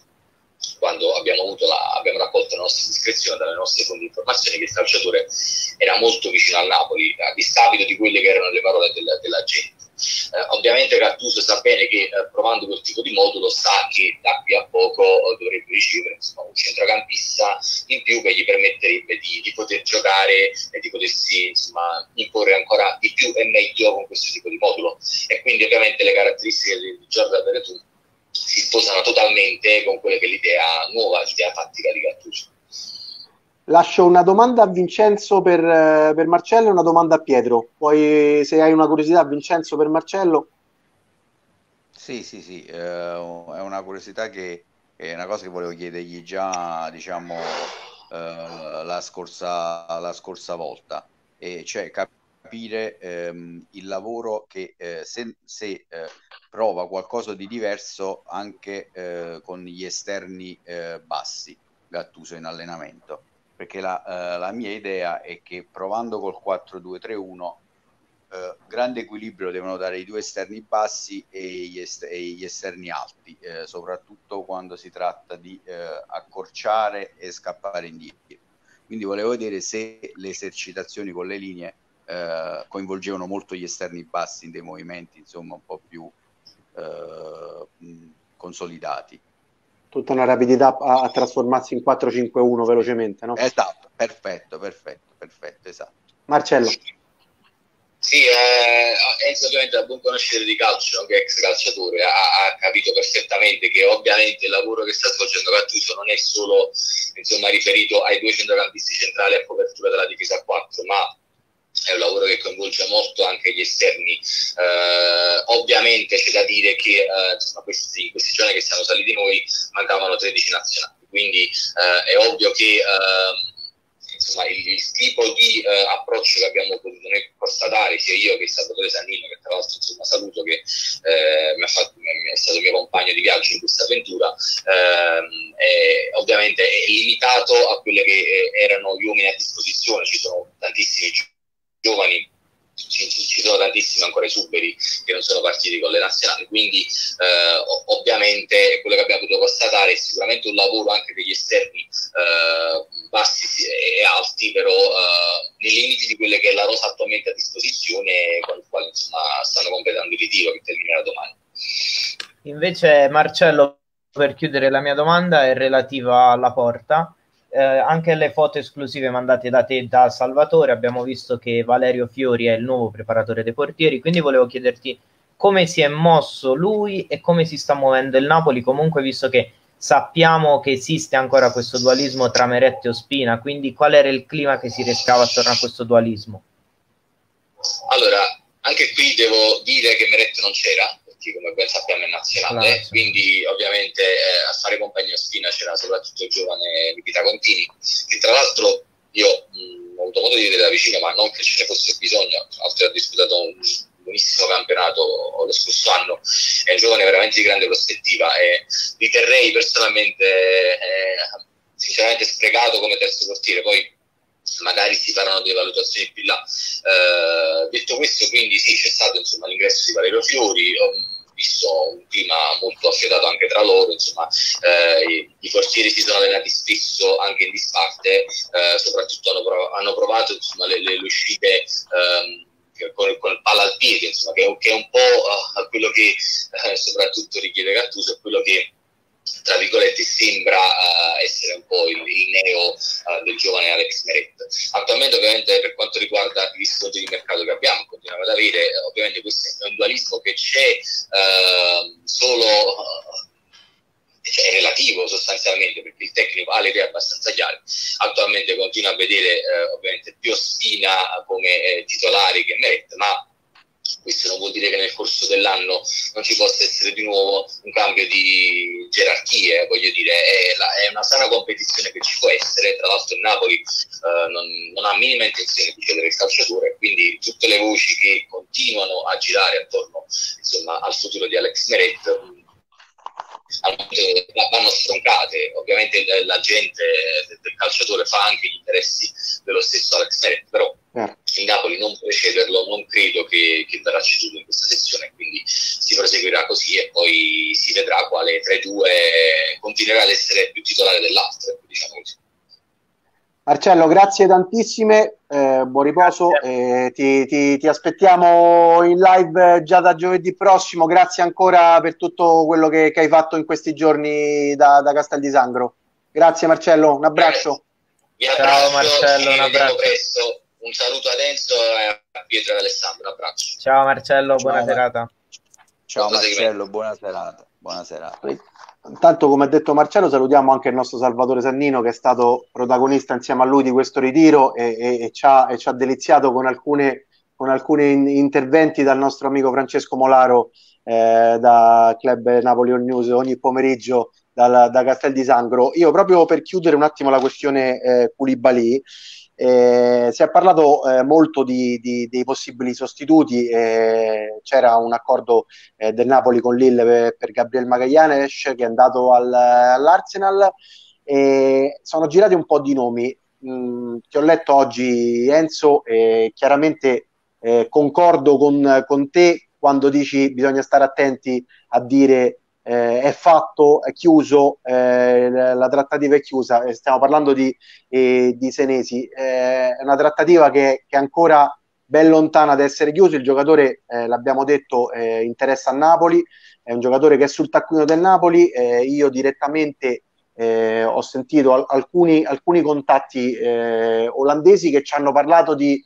quando abbiamo, la, abbiamo, raccolto la nostra iscrizione dalle nostre fonti di informazioni che il calciatore era molto vicino al Napoli a discapito di quelle che erano le parole del, della gente. Eh, ovviamente Gattuso sa bene che eh, provando quel tipo di modulo sa che da qui a poco eh, dovrebbe ricevere insomma, un centrocampista in più che gli permetterebbe di, di poter giocare e di potersi insomma, imporre ancora di più e meglio con questo tipo di modulo e quindi ovviamente le caratteristiche di, di Giorgio Veretù si sposano totalmente con quella che è l'idea nuova, l'idea tattica di Gattuso. Lascio una domanda a Vincenzo per, per, Marcello e una domanda a Pietro. Poi se hai una curiosità, Vincenzo, per Marcello. Sì, sì, sì, eh, è una curiosità che è una cosa che volevo chiedergli già, diciamo, eh, la, scorsa, la scorsa volta, e cioè capire ehm, il lavoro che eh, se, se eh, prova qualcosa di diverso anche eh, con gli esterni eh, bassi Gattuso in allenamento. Perché la, eh, la, mia idea è che provando col 4-2-3-1 eh, grande equilibrio devono dare i due esterni bassi e gli, est- e gli esterni alti soprattutto quando si tratta di accorciare e scappare indietro. Quindi volevo vedere se le esercitazioni con le linee eh, coinvolgevano molto gli esterni bassi in dei movimenti insomma un po' più eh, consolidati. Tutta una rapidità a, a trasformarsi in 4-5-1 velocemente, no? Esatto, perfetto, perfetto, perfetto, esatto. Marcello. Sì, eh, Enzo ovviamente da buon conoscere di calcio, anche ex calciatore, ha, ha, capito perfettamente che ovviamente il lavoro che sta svolgendo Gattuso non è solo insomma, riferito ai due centrocampisti centrali a copertura della difesa a 4, ma è un lavoro che coinvolge molto anche gli esterni. Eh, ovviamente c'è da dire che eh, insomma, questi, questi giorni che siamo saliti noi mancavano 13 nazionali, quindi eh, è ovvio che ehm, insomma, il, il, tipo di eh, approccio che abbiamo potuto noi constatare, sia io che Salvatore Sannino, che tra l'altro insomma, saluto, che eh, mi fatto, è stato mio compagno di viaggio in questa avventura, ehm, è, ovviamente è limitato a quelle che eh, erano gli uomini a disposizione, ci sono tantissimi giovani ci, ci, sono tantissimi ancora esuberi che non sono partiti con le nazionali, quindi eh, ovviamente quello che abbiamo potuto constatare è sicuramente un lavoro anche degli esterni eh, bassi e alti, però eh, nei limiti di quelle che la rosa attualmente a disposizione con il quale insomma, stanno completando il ritiro che terminerà domani. Invece Marcello, per chiudere la mia domanda, è relativa alla porta eh, anche le foto esclusive mandate da te da Salvatore abbiamo visto che Valerio Fiori è il nuovo preparatore dei portieri, quindi volevo chiederti come si è mosso lui e come si sta muovendo il Napoli, comunque visto che sappiamo che esiste ancora questo dualismo tra Meretti e Ospina, quindi qual era il clima che si respirava attorno a questo dualismo? Allora, anche qui devo dire che Meretti non c'era, che come ben sappiamo è nazionale, Lazio. quindi ovviamente eh, a fare compagnia a Spina c'era soprattutto il giovane Nikita Contini, che tra l'altro io mh, ho avuto modo di vedere da vicino, ma non che ce ne fosse bisogno, altro ha disputato un buonissimo campionato lo scorso anno, è un giovane veramente di grande prospettiva e riterrei personalmente eh, sinceramente sprecato come terzo portiere, poi magari si faranno delle valutazioni più là. Eh, detto questo, quindi sì, c'è stato insomma, l'ingresso di Valerio Fiori, visto un clima molto affiatato anche tra loro, insomma, eh, i, i, portieri si sono allenati spesso anche in disparte, eh, soprattutto hanno, prov- hanno provato insomma, le, le, uscite ehm, con, con, il palla al piede, insomma, che, che è un po' uh, quello che uh, soprattutto richiede Gattuso, quello che tra virgolette sembra uh, essere un po' il, il neo uh, del giovane Alex Meret. Attualmente ovviamente per quanto riguarda i riscontri di mercato che abbiamo, continuiamo ad avere, ovviamente questo è un dualismo che c'è uh, solo cioè, è relativo sostanzialmente perché il tecnico ha le idee abbastanza chiare. Attualmente continua a vedere eh, ovviamente più Spina come eh, titolare che Meret, ma questo non vuol dire che nel corso dell'anno non ci possa essere di nuovo un cambio di gerarchie, voglio dire, è, la, è una sana competizione che ci può essere, tra l'altro il Napoli eh, non, non, ha minima intenzione di cedere il calciatore, quindi tutte le voci che continuano a girare attorno insomma, al futuro di Alex Meret vanno stroncate. Ovviamente la gente del calciatore fa anche gli interessi dello stesso Alex Meret, però eh. il Napoli non può cederlo, non credo che, che verrà ceduto in questa sezione, quindi si proseguirà così e poi si vedrà quale tra i due continuerà ad essere più titolare dell'altro, diciamo così. Marcello, grazie tantissime, eh, buon riposo, eh, ti, ti, ti, aspettiamo in live già da giovedì prossimo, grazie ancora per tutto quello che, che hai fatto in questi giorni da, da Castel di Sangro. Grazie Marcello, un abbraccio. Ciao Marcello, un abbraccio. Presto. Un saluto ad Enzo e a Pietro e Alessandro, un abbraccio. Ciao Marcello, buona Ciao, serata. Ciao Marcello, buona serata. Buona serata. Intanto, come ha detto Marcello, salutiamo anche il nostro Salvatore Sannino che è stato protagonista insieme a lui di questo ritiro e, e, e, ci, ha, e ci, ha, deliziato con, alcuni interventi dal nostro amico Francesco Molaro eh, da Club Napoli On News ogni pomeriggio dal, da Castel di Sangro. Io proprio per chiudere un attimo la questione eh, Koulibaly, eh, si è parlato eh, molto di, di, dei possibili sostituti, eh, c'era un accordo eh, del Napoli con Lille per, per Gabriel Magallanes che è andato al, all'Arsenal e sono girati un po' di nomi. Mm, ti ho letto oggi Enzo e chiaramente eh, concordo con, con te quando dici bisogna stare attenti a dire eh, è fatto, è chiuso, eh, la trattativa è chiusa, eh, stiamo parlando di, eh, di Senesi, eh, è una trattativa che, che, è ancora ben lontana da essere chiusa, il giocatore, eh, l'abbiamo detto, interessa a Napoli, è un giocatore che è sul taccuino del Napoli, io direttamente ho sentito al- alcuni, alcuni, contatti olandesi che ci hanno parlato di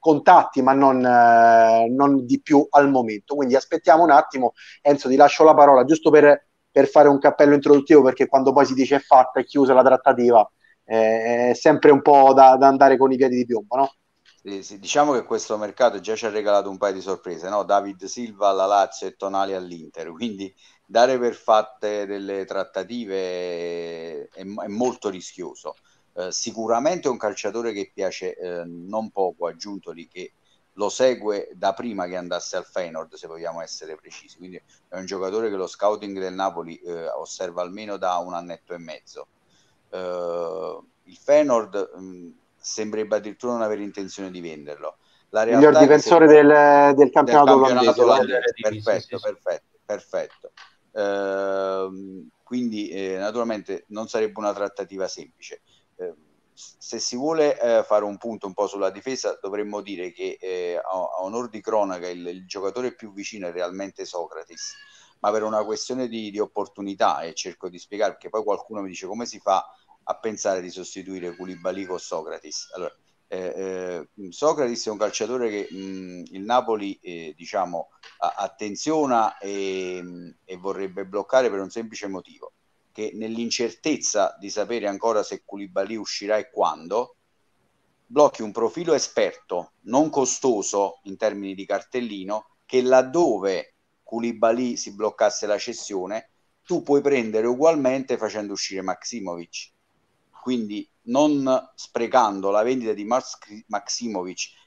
contatti, ma non, eh, non, di più al momento. Quindi aspettiamo un attimo. Enzo, ti lascio la parola giusto per, per fare un cappello introduttivo, perché quando poi si dice è fatta, è chiusa la trattativa, eh, è sempre un po' da, da, andare con i piedi di piombo, no? Sì, sì, diciamo che questo mercato già ci ha regalato un paio di sorprese, no? David Silva alla Lazio e Tonali all'Inter, quindi dare per fatte delle trattative è, è molto rischioso. Eh, sicuramente è un calciatore che piace eh, non poco, aggiuntoli che lo segue da prima che andasse al Feyenoord, se vogliamo essere precisi. Quindi è un giocatore che lo scouting del Napoli eh, osserva almeno da un annetto e mezzo. Uh, il Feyenoord mh, mm, sembrerebbe addirittura non avere intenzione di venderlo. La Miglior difensore del, del, campionato, del campionato olandese. Perfetto, perfetto, perfetto. Uh, quindi eh, naturalmente non sarebbe una trattativa semplice. Ehm, se si vuole eh, fare un punto un po' sulla difesa, dovremmo dire che eh, a, a, onor di cronaca il, il, giocatore più vicino è realmente Socrates, ma per una questione di, di, opportunità, e cerco di spiegare, perché poi qualcuno mi dice come si fa a pensare di sostituire Koulibaly con Socrates. Allora, eh, eh, Socrates è un calciatore che mh, il Napoli eh, diciamo, a, attenziona e, e vorrebbe bloccare per un semplice motivo che nell'incertezza di sapere ancora se Koulibaly uscirà e quando, blocchi un profilo esperto, non costoso in termini di cartellino, che laddove Koulibaly si bloccasse la cessione, tu puoi prendere ugualmente facendo uscire Maximovic. Quindi non sprecando la vendita di Max- Maximovic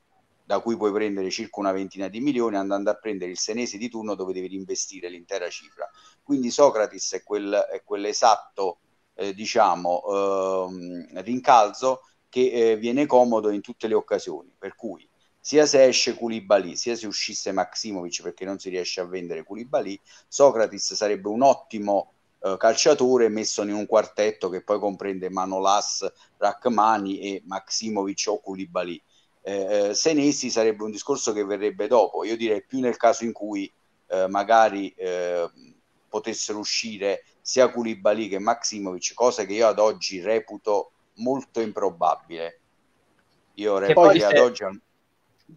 da cui puoi prendere circa una ventina di milioni andando a prendere il senese di turno dove devi investire l'intera cifra. Quindi Socrates è, quel, è quell'esatto eh, diciamo eh, rincalzo che eh, viene comodo in tutte le occasioni, per cui sia se esce Koulibaly, sia se uscisse Maximovic perché non si riesce a vendere Koulibaly, Socrates sarebbe un ottimo eh, calciatore messo in un quartetto che poi comprende Manolas, Rachmani e Maximovic o Koulibaly eh, eh, Senesi sarebbe un discorso che verrebbe dopo. Io direi più nel caso in cui eh, magari eh, potessero uscire sia Koulibaly che Maximovic, cosa che io ad oggi reputo molto improbabile. Io reputo che, ad oggi...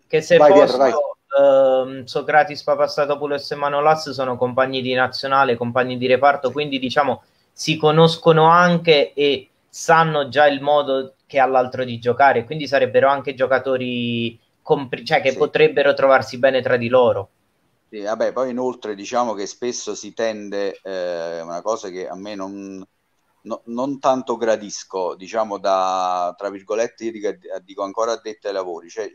Che se vai, posso, Pietro, uh, Socratis, Papastatopoulos e Manolas sono compagni di nazionale, compagni di reparto, quindi diciamo si conoscono anche e sanno già il modo che ha l'altro di giocare, quindi sarebbero anche giocatori compri- cioè che sì. potrebbero trovarsi bene tra di loro. Sì, vabbè, poi inoltre diciamo che spesso si tende, eh, una cosa che a me non, no, non tanto gradisco, diciamo da, tra virgolette, io dico, dico ancora addetto ai lavori, cioè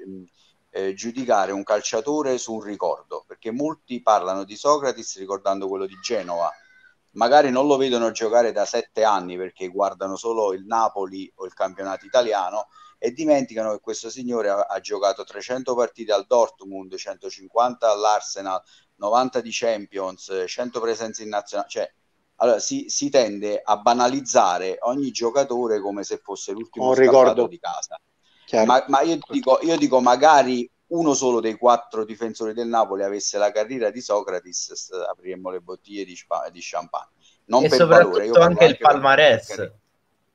eh, giudicare un calciatore su un ricordo, perché molti parlano di Socrates ricordando quello di Genova, magari non lo vedono giocare da sette anni perché guardano solo il Napoli o il campionato italiano e dimenticano che questo signore ha, ha giocato 300 partite al Dortmund, 150 all'Arsenal, 90 di Champions, 100 presenze in nazionale, cioè allora, si, si, tende a banalizzare ogni giocatore come se fosse l'ultimo Un ricordo di casa. Ma, ma io, dico, io dico magari uno solo dei quattro difensori del Napoli avesse la carriera di Socrates, apriremmo le bottiglie di, di champagne. Non e per soprattutto valore, anche il palmarès.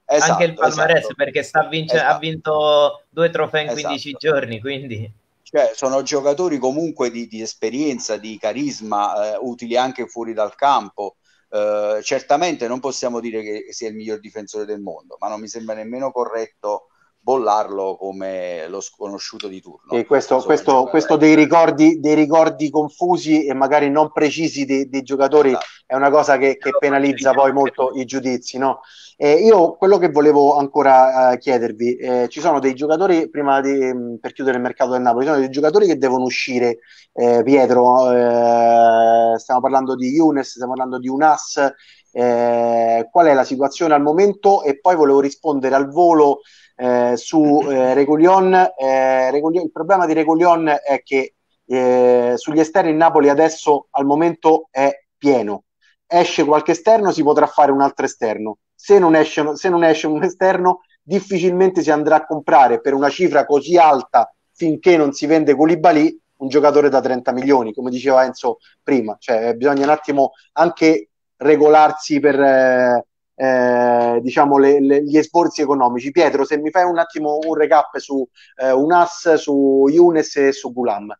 Esatto, anche il palmarès esatto. perché vince- esatto. ha vinto due trofei in 15 esatto. giorni, quindi... Cioè, sono giocatori comunque di, di esperienza, di carisma, eh, utili anche fuori dal campo. Eh, certamente non possiamo dire che sia il miglior difensore del mondo, ma non mi sembra nemmeno corretto bollarlo come lo sconosciuto di turno. E questo, questo, questo dei, ricordi, dei, ricordi, confusi e magari non precisi dei, dei giocatori esatto. è una cosa che, che penalizza poi molto i giudizi. No? Eh, io quello che volevo ancora uh, chiedervi, eh, ci sono dei giocatori, prima di, mm, per chiudere il mercato del Napoli, ci sono dei giocatori che devono uscire, eh, Pietro, eh, stiamo parlando di Younes, stiamo parlando di Unas, eh, qual è la situazione al momento e poi volevo rispondere al volo eh, su eh, Regulion, eh, Regulion, il problema di Regulion è che eh, sugli esterni il Napoli adesso al momento è pieno. Esce qualche esterno, si potrà fare un altro esterno. Se non esce, se non esce un esterno, difficilmente si andrà a comprare per una cifra così alta finché non si vende Koulibaly un giocatore da 30 milioni, come diceva Enzo prima. Cioè, bisogna un attimo anche regolarsi per, eh, eh, diciamo le, le, gli esborsi economici. Pietro, se mi fai un attimo un recap su eh, Unas, su Younes e su Gulam.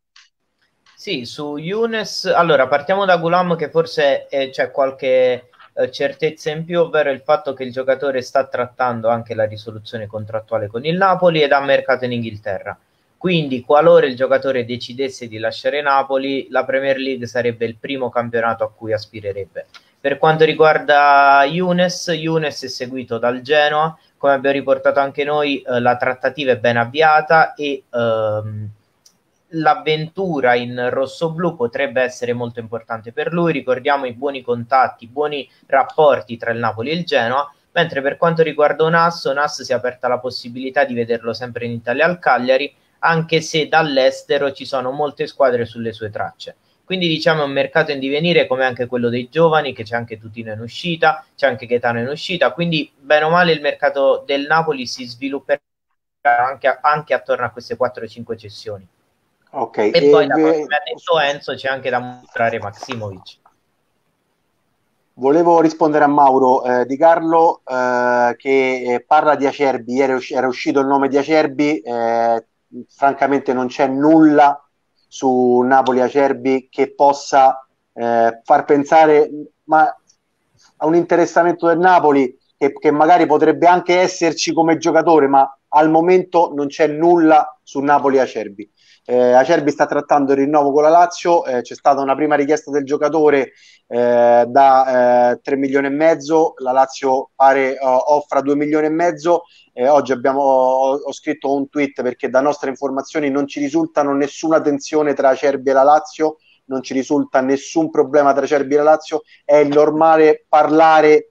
Sì, su Younes, allora partiamo da Gulam che forse c'è qualche eh, certezza in più, ovvero il fatto che il giocatore sta trattando anche la risoluzione contrattuale con il Napoli ed ha mercato in Inghilterra. Quindi, qualora il giocatore decidesse di lasciare Napoli, la Premier League sarebbe il primo campionato a cui aspirerebbe. Per quanto riguarda Younes, Younes è seguito dal Genoa, come abbiamo riportato anche noi, eh, la trattativa è ben avviata e ehm, l'avventura in rosso-blu potrebbe essere molto importante per lui. Ricordiamo i buoni contatti, i buoni rapporti tra il Napoli e il Genoa. Mentre per quanto riguarda Onas, Onas si è aperta la possibilità di vederlo sempre in Italia al Cagliari, anche se dall'estero ci sono molte squadre sulle sue tracce. Quindi diciamo è un mercato in divenire come anche quello dei giovani, che c'è anche Tutino in uscita, c'è anche Gaetano in uscita, quindi bene o male il mercato del Napoli si svilupperà anche, anche attorno a queste 4-5 cessioni. Okay. E, e poi, da come ha detto Enzo, c'è anche da mostrare Maximovic. Volevo rispondere a Mauro eh, Di Carlo eh, che eh, parla di Acerbi, ieri era uscito il nome di Acerbi, eh, francamente non c'è nulla su Napoli Acerbi che possa eh, far pensare ma, a un interessamento del Napoli che, che, magari potrebbe anche esserci come giocatore, ma al momento non c'è nulla su Napoli Acerbi. Eh, Acerbi sta trattando il rinnovo con la Lazio, eh, c'è stata una prima richiesta del giocatore eh, da eh, 3 milioni e mezzo, la Lazio pare uh, offra 2 milioni e mezzo, oggi abbiamo, ho, ho, scritto un tweet perché da nostre informazioni non ci risultano nessuna tensione tra Acerbi e la Lazio, non ci risulta nessun problema tra Acerbi e la Lazio, è normale parlare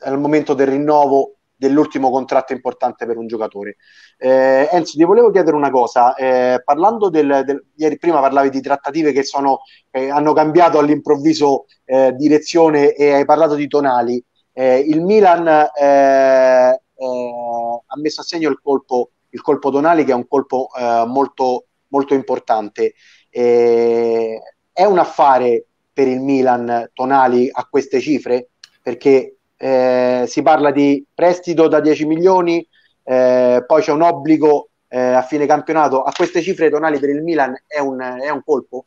al momento del rinnovo dell'ultimo contratto importante per un giocatore. Eh, Enzo, ti volevo chiedere una cosa, eh, parlando del, del, ieri prima parlavi di trattative che sono, eh, hanno cambiato all'improvviso eh, direzione e hai parlato di tonali. Eh, il Milan eh, ha messo a segno il colpo, il colpo tonali che è un colpo molto, molto importante. è un affare per il Milan tonali a queste cifre? Perché eh, si parla di prestito da 10 milioni, eh, poi c'è un obbligo eh, a fine campionato. A queste cifre tonali per il Milan è un, è un colpo?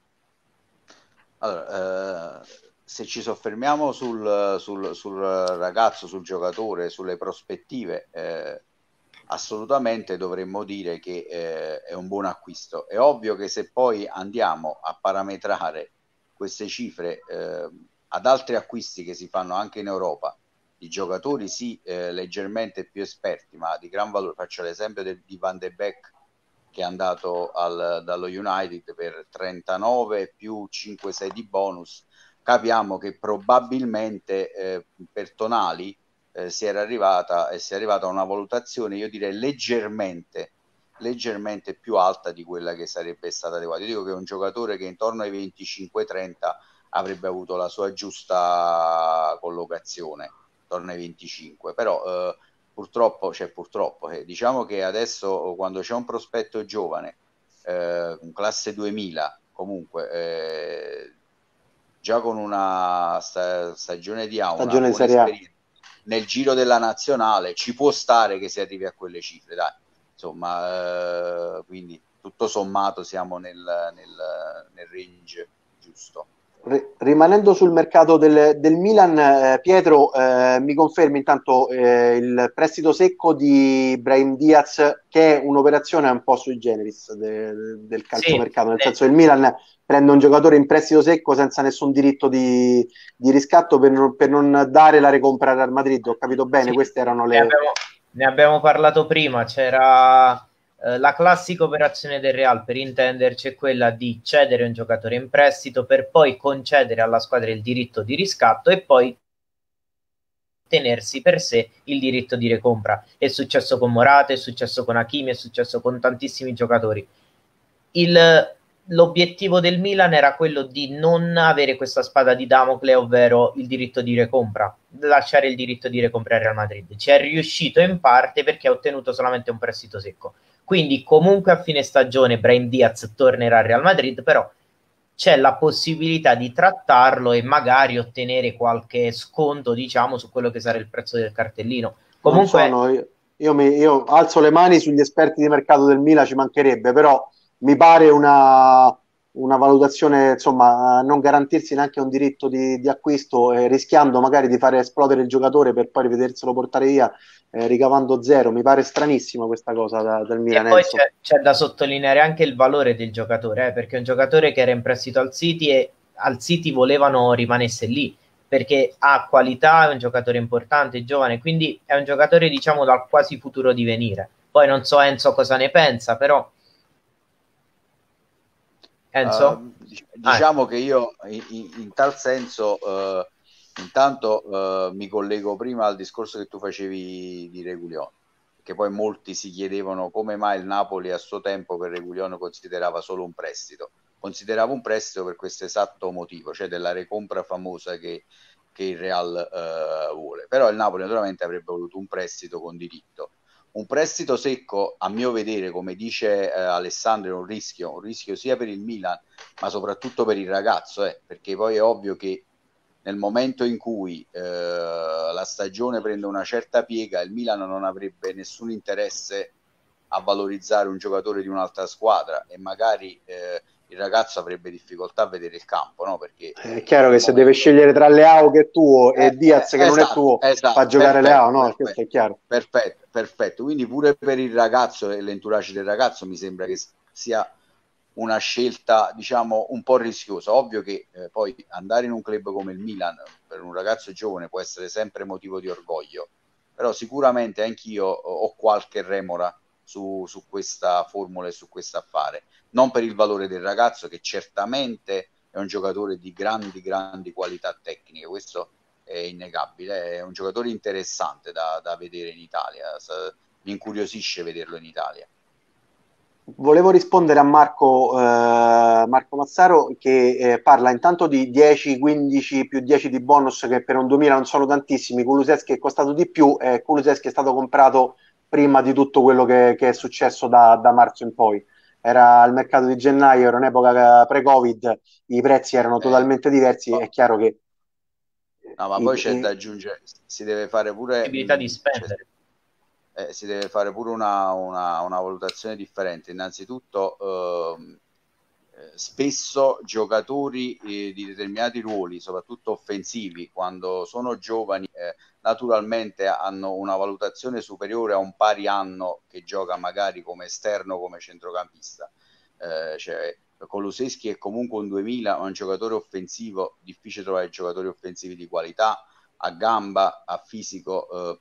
Allora, eh, se ci soffermiamo sul, sul, sul, ragazzo, sul giocatore, sulle prospettive, eh, assolutamente dovremmo dire che eh, è un buon acquisto. È ovvio che se poi andiamo a parametrare queste cifre ad altri acquisti che si fanno anche in Europa, di giocatori sì eh, leggermente più esperti, ma di gran valore. Faccio l'esempio de, di Van de Beek che è andato al, dallo United per 39 più 5-6 di bonus. Capiamo che probabilmente eh, per Tonali eh, si era arrivata e si è arrivata a una valutazione, io direi leggermente leggermente più alta di quella che sarebbe stata adeguata. Io dico che è un giocatore che intorno ai 25-30 avrebbe avuto la sua giusta collocazione attorno ai 25, però eh, purtroppo, cioè purtroppo, eh, diciamo che adesso quando c'è un prospetto giovane, eh, classe 2000, comunque, eh, già con una sta- stagione di A, stagione serie A. nel giro della nazionale, ci può stare che si arrivi a quelle cifre, dai, insomma, eh, quindi tutto sommato siamo nel, nel, nel range giusto rimanendo sul mercato del, del Milan, eh, Pietro, eh, mi confermi intanto eh, il prestito secco di Brahim Diaz, che è un'operazione un po' sui generis de, del calciomercato, sì, nel senso che il Milan prende un giocatore in prestito secco senza nessun diritto di, di riscatto per non, per non, dare la recompra al Madrid. Ho capito bene, sì, queste erano le. Ne abbiamo, ne abbiamo parlato prima, c'era eh, la classica operazione del Real, per intenderci, è quella di cedere un giocatore in prestito per poi concedere alla squadra il diritto di riscatto e poi tenersi per sé il diritto di recompra. È successo con Morata, è successo con Hakimi, è successo con tantissimi giocatori. Il, l'obiettivo del Milan era quello di non avere questa spada di Damocle, ovvero il diritto di recompra, lasciare il diritto di recompra al Real Madrid. Ci è riuscito in parte perché ha ottenuto solamente un prestito secco. Quindi comunque a fine stagione Brian Diaz tornerà al Real Madrid, però c'è la possibilità di trattarlo e magari ottenere qualche sconto, diciamo, su quello che sarà il prezzo del cartellino. Comunque sono, io, io, mi, io alzo le mani sugli esperti di mercato del Milan, ci mancherebbe, però mi pare una, una valutazione, insomma, non garantirsi neanche un diritto di, di acquisto, eh, rischiando magari di fare esplodere il giocatore per poi rivederselo portare via, eh, ricavando zero. Mi pare stranissima questa cosa da, dal Milan. E poi c'è, c'è, da sottolineare anche il valore del giocatore, eh, perché è un giocatore che era in prestito al City e al City volevano rimanesse lì perché ha qualità, è un giocatore importante, giovane, quindi è un giocatore diciamo dal quasi futuro di venire. Poi non so Enzo cosa ne pensa, però Enzo? Uh, diciamo ah. che io in, in tal senso uh, Intanto uh, mi collego prima al discorso che tu facevi di Regulion, che poi molti si chiedevano come mai il Napoli a suo tempo per Regulion considerava solo un prestito. Considerava un prestito per questo esatto motivo, cioè della recompra famosa che, che il Real uh, vuole. Però il Napoli naturalmente avrebbe voluto un prestito con diritto. Un prestito secco, a mio vedere, come dice eh, Alessandro, è un rischio, un rischio sia per il Milan, ma soprattutto per il ragazzo, eh, perché poi è ovvio che nel momento in cui eh, la stagione prende una certa piega, il Milan non avrebbe nessun interesse a valorizzare un giocatore di un'altra squadra e magari eh, il ragazzo avrebbe difficoltà a vedere il campo, no? Perché è chiaro che se deve scegliere tra Leao che è tuo eh, e Diaz che esatto, non è esatto, tuo, esatto, fa giocare perfetto, Leao, no? Perfetto, Questo è chiaro. Perfetto, perfetto. Quindi pure per il ragazzo e l'entourage del ragazzo mi sembra che sia una scelta, diciamo, un po' rischiosa. Ovvio che eh, poi andare in un club come il Milan per un ragazzo giovane può essere sempre motivo di orgoglio, però sicuramente anch'io ho qualche remora su, su questa formula e su questo affare non per il valore del ragazzo che certamente è un giocatore di grandi, grandi qualità tecniche, questo è innegabile, è un giocatore interessante da, da vedere in Italia, mi incuriosisce vederlo in Italia. Volevo rispondere a Marco, eh, Marco Mazzaro che eh, parla intanto di 10, 15 più 10 di bonus che per un 2000 non sono tantissimi, Kuluseschi è costato di più e Kuluseschi è stato comprato prima di tutto quello che, che è successo da, da marzo in poi era il mercato di gennaio, era un'epoca pre-Covid, i prezzi erano eh, totalmente diversi, è chiaro che... No, ma i, poi c'è da aggiungere, si deve fare pure... Possibilità di spendere. Eh, si deve fare pure una, una, una valutazione differente. Innanzitutto, eh, spesso giocatori eh, di determinati ruoli, soprattutto offensivi, quando sono giovani, eh, naturalmente hanno una valutazione superiore a un pari anno che gioca magari come esterno come centrocampista. Eh, cioè, Coloseschi è comunque un 2000, un giocatore offensivo, difficile trovare giocatori offensivi di qualità, a gamba, a fisico. Eh,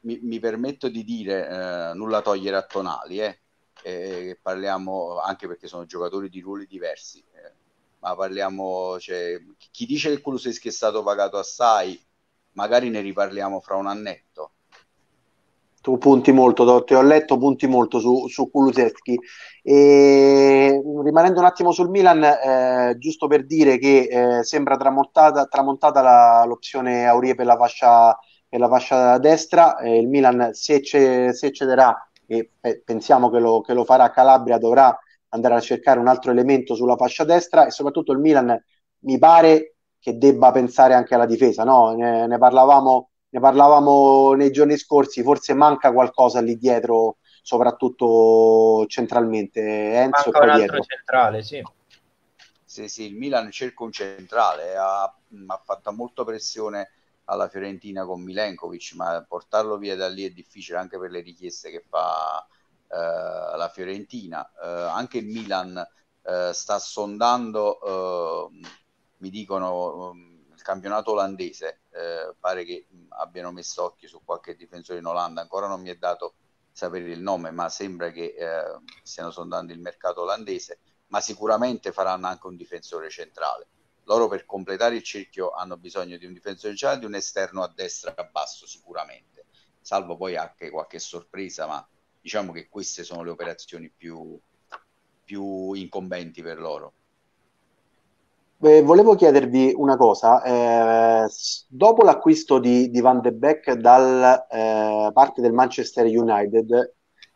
mi, mi, permetto di dire, eh, nulla togliere a Tonali, eh, eh, parliamo anche perché sono giocatori di ruoli diversi, eh, ma parliamo, cioè, chi dice che Kuluseschi è stato pagato assai, magari ne riparliamo fra un annetto. Tu punti molto, ti ho letto, punti molto su, su Kuluseschi. E, rimanendo un attimo sul Milan, eh, giusto per dire che eh, sembra tramontata, tramontata la, l'opzione Aurie per la fascia, per la fascia destra. Eh, il Milan, se, ce, se cederà, e pensiamo che lo, che lo farà Calabria, dovrà andare a cercare un altro elemento sulla fascia destra e soprattutto il Milan mi pare che debba pensare anche alla difesa, no? Ne, ne, parlavamo, ne parlavamo nei giorni scorsi, forse manca qualcosa lì dietro, soprattutto centralmente. Enzo manca un altro dietro. centrale, sì. Sì, sì, il Milan cerca un centrale, ha, ha fatto molto pressione alla Fiorentina con Milenkovic, ma portarlo via da lì è difficile anche per le richieste che fa eh, la Fiorentina. Eh, anche il Milan eh, sta sondando eh, mi dicono um, il campionato olandese, eh, pare che mh, abbiano messo occhio su qualche difensore in Olanda, ancora non mi è dato sapere il nome, ma sembra che eh, stiano sondando il mercato olandese, ma sicuramente faranno anche un difensore centrale. Loro per completare il cerchio hanno bisogno di un difensore centrale di un esterno a destra a basso sicuramente, salvo poi anche qualche sorpresa, ma diciamo che queste sono le operazioni più, più incombenti per loro. Eh, volevo chiedervi una cosa, eh, dopo l'acquisto di, di, Van de Beek da eh, parte del Manchester United,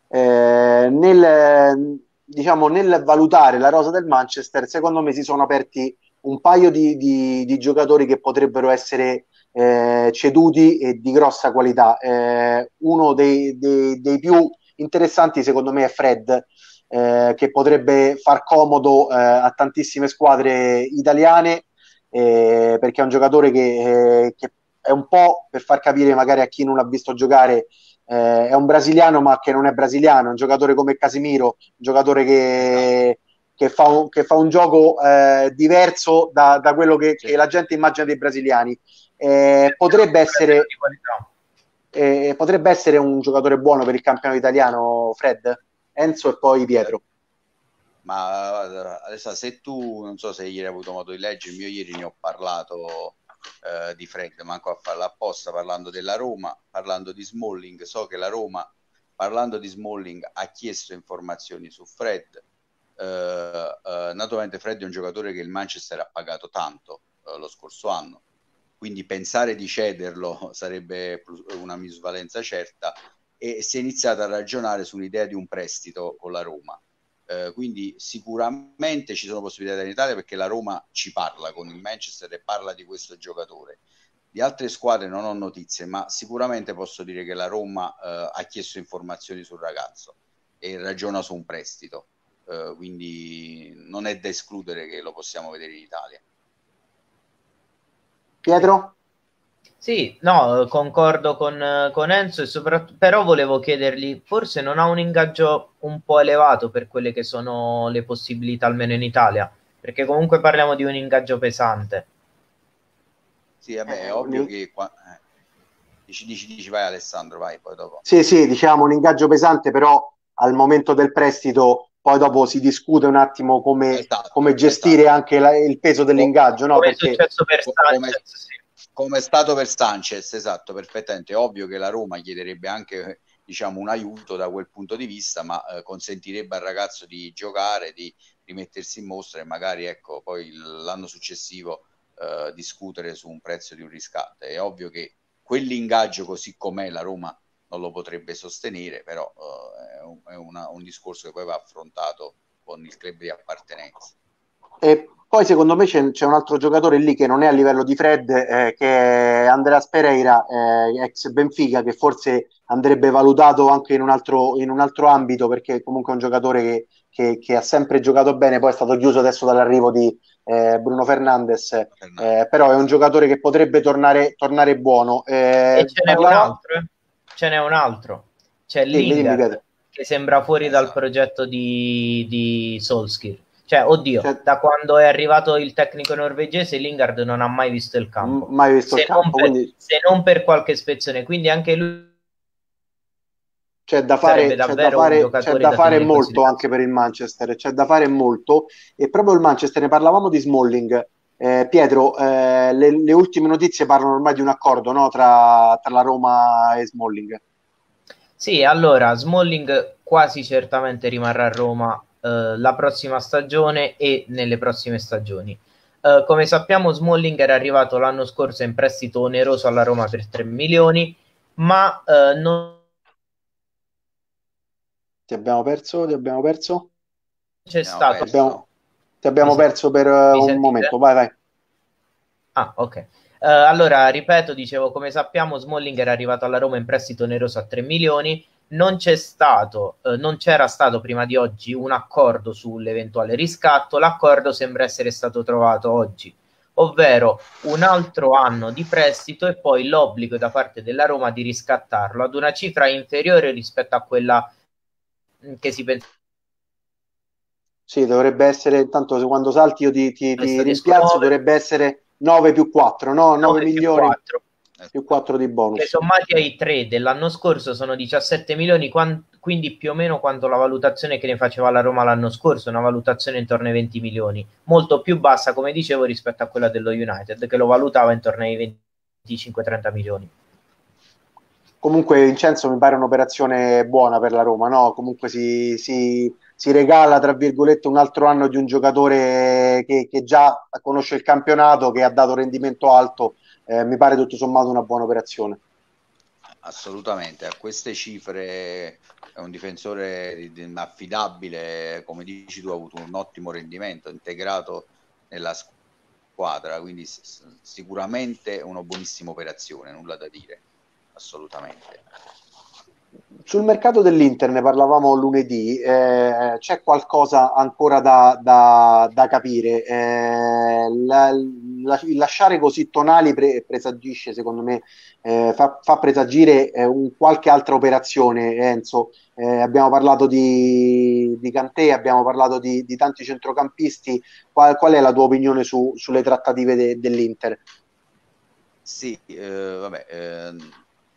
eh, nel, diciamo, nel, valutare la rosa del Manchester, secondo me si sono aperti un paio di, di, di giocatori che potrebbero essere eh, ceduti e di grossa qualità. Eh, uno dei, dei, dei più interessanti secondo me è Fred, eh, che potrebbe far comodo eh, a tantissime squadre italiane eh, perché è un giocatore che, che, è un po' per far capire magari a chi non l'ha visto giocare eh, è un brasiliano ma che non è brasiliano, un giocatore come Casimiro, un giocatore che, che, fa, un, che fa un gioco eh, diverso da, da quello che, sì. che, la gente immagina dei brasiliani. potrebbe essere potrebbe essere un giocatore buono per il campionato italiano, Fred? Enzo e poi Pietro. Ma adesso se tu, non so se ieri hai avuto modo di leggermi, io ieri ne ho parlato eh, di Fred, manco a farla apposta, parlando della Roma, parlando di Smalling, so che la Roma, parlando di Smalling, ha chiesto informazioni su Fred. Eh, eh, naturalmente Fred è un giocatore che il Manchester ha pagato tanto eh, lo scorso anno, quindi pensare di cederlo sarebbe una misvalenza certa e si è iniziato a ragionare su un'idea di un prestito con la Roma. Eh, quindi sicuramente ci sono possibilità in Italia perché la Roma ci parla con il Manchester e parla di questo giocatore. Di altre squadre non ho notizie, ma sicuramente posso dire che la Roma eh, ha chiesto informazioni sul ragazzo e ragiona su un prestito. Eh, quindi non è da escludere che lo possiamo vedere in Italia. Pietro? Sì, no, concordo con, con Enzo e soprattutto, però volevo chiedergli, forse non ha un ingaggio un po' elevato per quelle che sono le possibilità almeno in Italia, perché comunque parliamo di un ingaggio pesante. Sì, vabbè, è eh, ovvio che qua... eh, dici, dici, dici, vai Alessandro, vai poi dopo. Sì, sì, diciamo un ingaggio pesante, però al momento del prestito poi dopo si discute un attimo come, esatto, come gestire esatto. anche la, il peso dell'ingaggio, no? Come Perché... è successo per Sanchez, sì come è stato per Sanchez, esatto, perfettamente. È ovvio che la Roma chiederebbe anche diciamo, un aiuto da quel punto di vista, ma eh, consentirebbe al ragazzo di giocare, di rimettersi in mostra e magari ecco, poi l'anno successivo eh, discutere su un prezzo di un riscatto. È ovvio che quell'ingaggio così com'è la Roma lo potrebbe sostenere, però eh, è, un, è una, un discorso che poi va affrontato con il club di appartenenza. E poi secondo me c'è, c'è, un altro giocatore lì che non è a livello di Fred, eh, che è Andreas Pereira, eh, ex Benfica, che forse andrebbe valutato anche in un altro, in un altro ambito, perché comunque è un giocatore che, che, che, ha sempre giocato bene, poi è stato chiuso adesso dall'arrivo di eh, Bruno Fernandes, eh, però è un giocatore che potrebbe tornare, tornare buono. Eh, e ce n'è un altro, eh. Ce n'è un altro, c'è Lingard, che sembra fuori dal esatto. progetto di, di Solskjaer cioè, oddio, cioè, da quando è arrivato il tecnico norvegese, Lingard non ha mai visto il campo. Mai visto se il campo, per, quindi... se non per qualche ispezione. Quindi anche lui c'è da fare, c'è da fare, c'è da fare molto anche per il Manchester, c'è da fare molto e proprio il Manchester, ne parlavamo di Smalling, eh, Pietro, eh, le, le, ultime notizie parlano ormai di un accordo no? tra, tra, la Roma e Smalling. Sì, allora Smalling quasi certamente rimarrà a Roma eh, la prossima stagione e nelle prossime stagioni. Uh, come sappiamo, Smalling era arrivato l'anno scorso in prestito oneroso alla Roma per 3 milioni, ma uh, non. Ti abbiamo perso? Ti abbiamo perso? C'è no, stato. Perso. Abbiamo... Ti abbiamo perso per uh, un momento, vai, vai. Ah, ok. allora, ripeto, dicevo, come sappiamo, Smalling era arrivato alla Roma in prestito oneroso a 3 milioni non c'è stato, eh, non c'era stato prima di oggi un accordo sull'eventuale riscatto, l'accordo sembra essere stato trovato oggi, ovvero un altro anno di prestito e poi l'obbligo da parte della Roma di riscattarlo ad una cifra inferiore rispetto a quella che si pensa. Sì, dovrebbe essere, intanto quando salti io ti, ti, ti rimpiazzo, dovrebbe essere 9 più 4, no? 9, 9 milioni. 4 più 4 di bonus. Che sommati ai 3 dell'anno scorso sono 17 milioni, quindi più o meno quanto la valutazione che ne faceva la Roma l'anno scorso, una valutazione intorno ai 20 milioni, molto più bassa, come dicevo, rispetto a quella dello United, che lo valutava intorno ai 25-30 milioni. Comunque Vincenzo mi pare un'operazione buona per la Roma, no? Comunque si, si, si regala, tra virgolette, un altro anno di un giocatore che, che già conosce il campionato, che ha dato rendimento alto eh, mi pare tutto sommato una buona operazione. Assolutamente, a queste cifre è un difensore affidabile, come dici tu, ha avuto un ottimo rendimento, integrato nella squadra, quindi sicuramente una buonissima operazione, nulla da dire, assolutamente. Sul mercato dell'Inter ne parlavamo lunedì, eh, c'è qualcosa ancora da, da, da capire. Eh, la, la, lasciare così tonali pre, presagisce, secondo me, eh, fa, fa, presagire eh, qualche altra operazione. Enzo, eh, abbiamo parlato di, di Cantè, abbiamo parlato di, di tanti centrocampisti. Qual, qual, è la tua opinione su, sulle trattative de, dell'Inter? Sì, eh, vabbè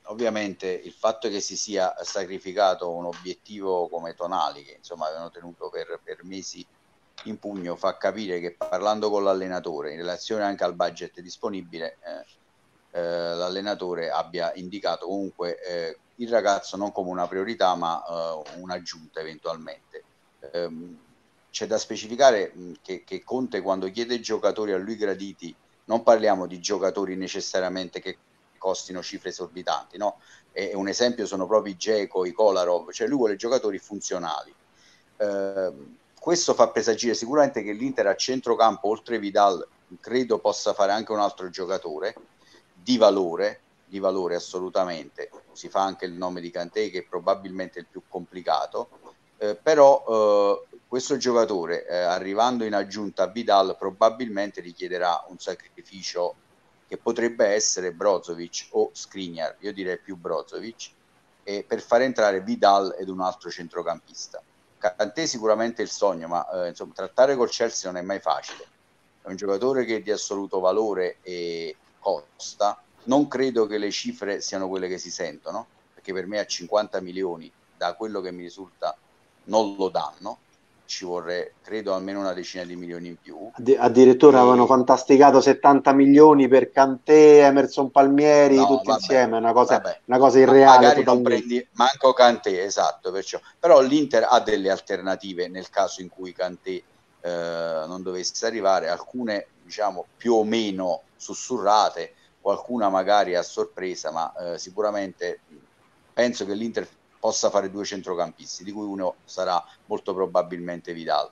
ovviamente il fatto che si sia sacrificato un obiettivo come Tonali, che insomma avevano tenuto per, per mesi in pugno, fa capire che parlando con l'allenatore in relazione anche al budget disponibile, eh, eh, l'allenatore abbia indicato comunque eh, il ragazzo non come una priorità, ma eh, un'aggiunta eventualmente. Ehm, c'è da specificare che, che Conte quando chiede giocatori a lui graditi non parliamo di giocatori necessariamente che costino cifre esorbitanti. No? E un esempio sono proprio i Geco, i Kolarov, cioè lui vuole giocatori funzionali. Eh, questo fa presagire sicuramente che l'Inter a centrocampo, oltre Vidal, credo possa fare anche un altro giocatore di valore, di valore assolutamente. Si fa anche il nome di Cantei, che è probabilmente il più complicato. eh, però eh, questo giocatore eh, arrivando in aggiunta a Vidal probabilmente richiederà un sacrificio che potrebbe essere Brozovic o Skriniar, io direi più Brozovic, per far entrare Vidal ed un altro centrocampista. Cantè sicuramente il sogno, ma eh, insomma, trattare col Chelsea non è mai facile. È un giocatore che è di assoluto valore e costa. Non credo che le cifre siano quelle che si sentono, perché per me a 50 milioni, da quello che mi risulta, non lo danno ci vorrebbe, credo, almeno una decina di milioni in più. addirittura e... avevano fantasticato 70 milioni per Cantè, Emerson Palmieri, no, tutti vabbè, insieme, una cosa, una cosa irreale. magari non prendi manco Cantè, esatto, perciò. però l'Inter ha delle alternative nel caso in cui Cantè eh, non dovesse arrivare, alcune diciamo più o meno sussurrate, qualcuna magari a sorpresa, ma eh, sicuramente penso che l'Inter possa fare due centrocampisti, di cui uno sarà molto probabilmente Vidal.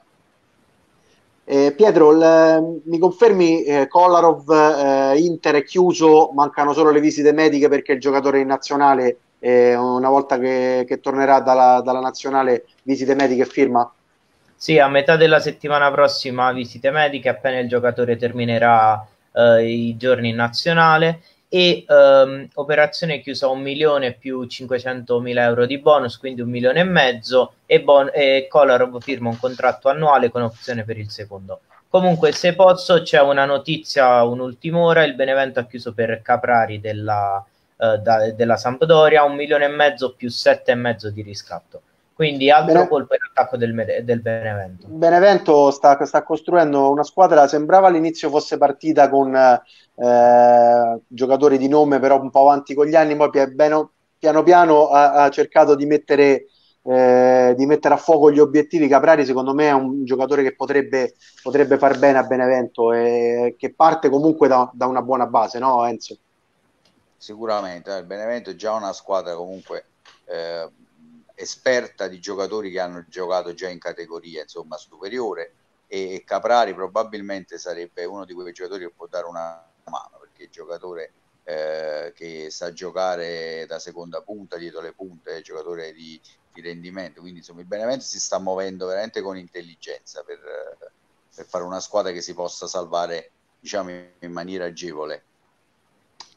Eh, Pietro, l- mi confermi eh, Kolarov, eh, Inter è chiuso, mancano solo le visite mediche perché il giocatore in nazionale, eh, una volta che, che tornerà dalla, dalla, nazionale, visite mediche firma? Sì, a metà della settimana prossima visite mediche, appena il giocatore terminerà eh, i giorni in nazionale e um, operazione chiusa a un milione più 500 mila euro di bonus, quindi un milione e mezzo e, bon- e Kolarov firma un contratto annuale con opzione per il secondo. Comunque, se posso, c'è una notizia, un'ultima ora, il Benevento ha chiuso per Caprari della, uh, da, della Sampdoria, un milione e mezzo più sette e mezzo di riscatto. Quindi altro Bene... colpo in attacco del, del Benevento. Benevento sta, sta, costruendo una squadra, sembrava all'inizio fosse partita con eh, giocatori di nome però un po' avanti con gli anni, poi piano piano, piano ha, ha, cercato di mettere, eh, di mettere, a fuoco gli obiettivi. Caprari secondo me è un giocatore che potrebbe, potrebbe far bene a Benevento e che parte comunque da, da una buona base, no Enzo? Sicuramente, il Benevento è già una squadra comunque... Eh, esperta di giocatori che hanno giocato già in categoria insomma superiore e Caprari probabilmente sarebbe uno di quei giocatori che può dare una mano perché il giocatore eh, che sa giocare da seconda punta dietro le punte è giocatore di, di, rendimento. Quindi insomma il Benevento si sta muovendo veramente con intelligenza per, per fare una squadra che si possa salvare diciamo in maniera agevole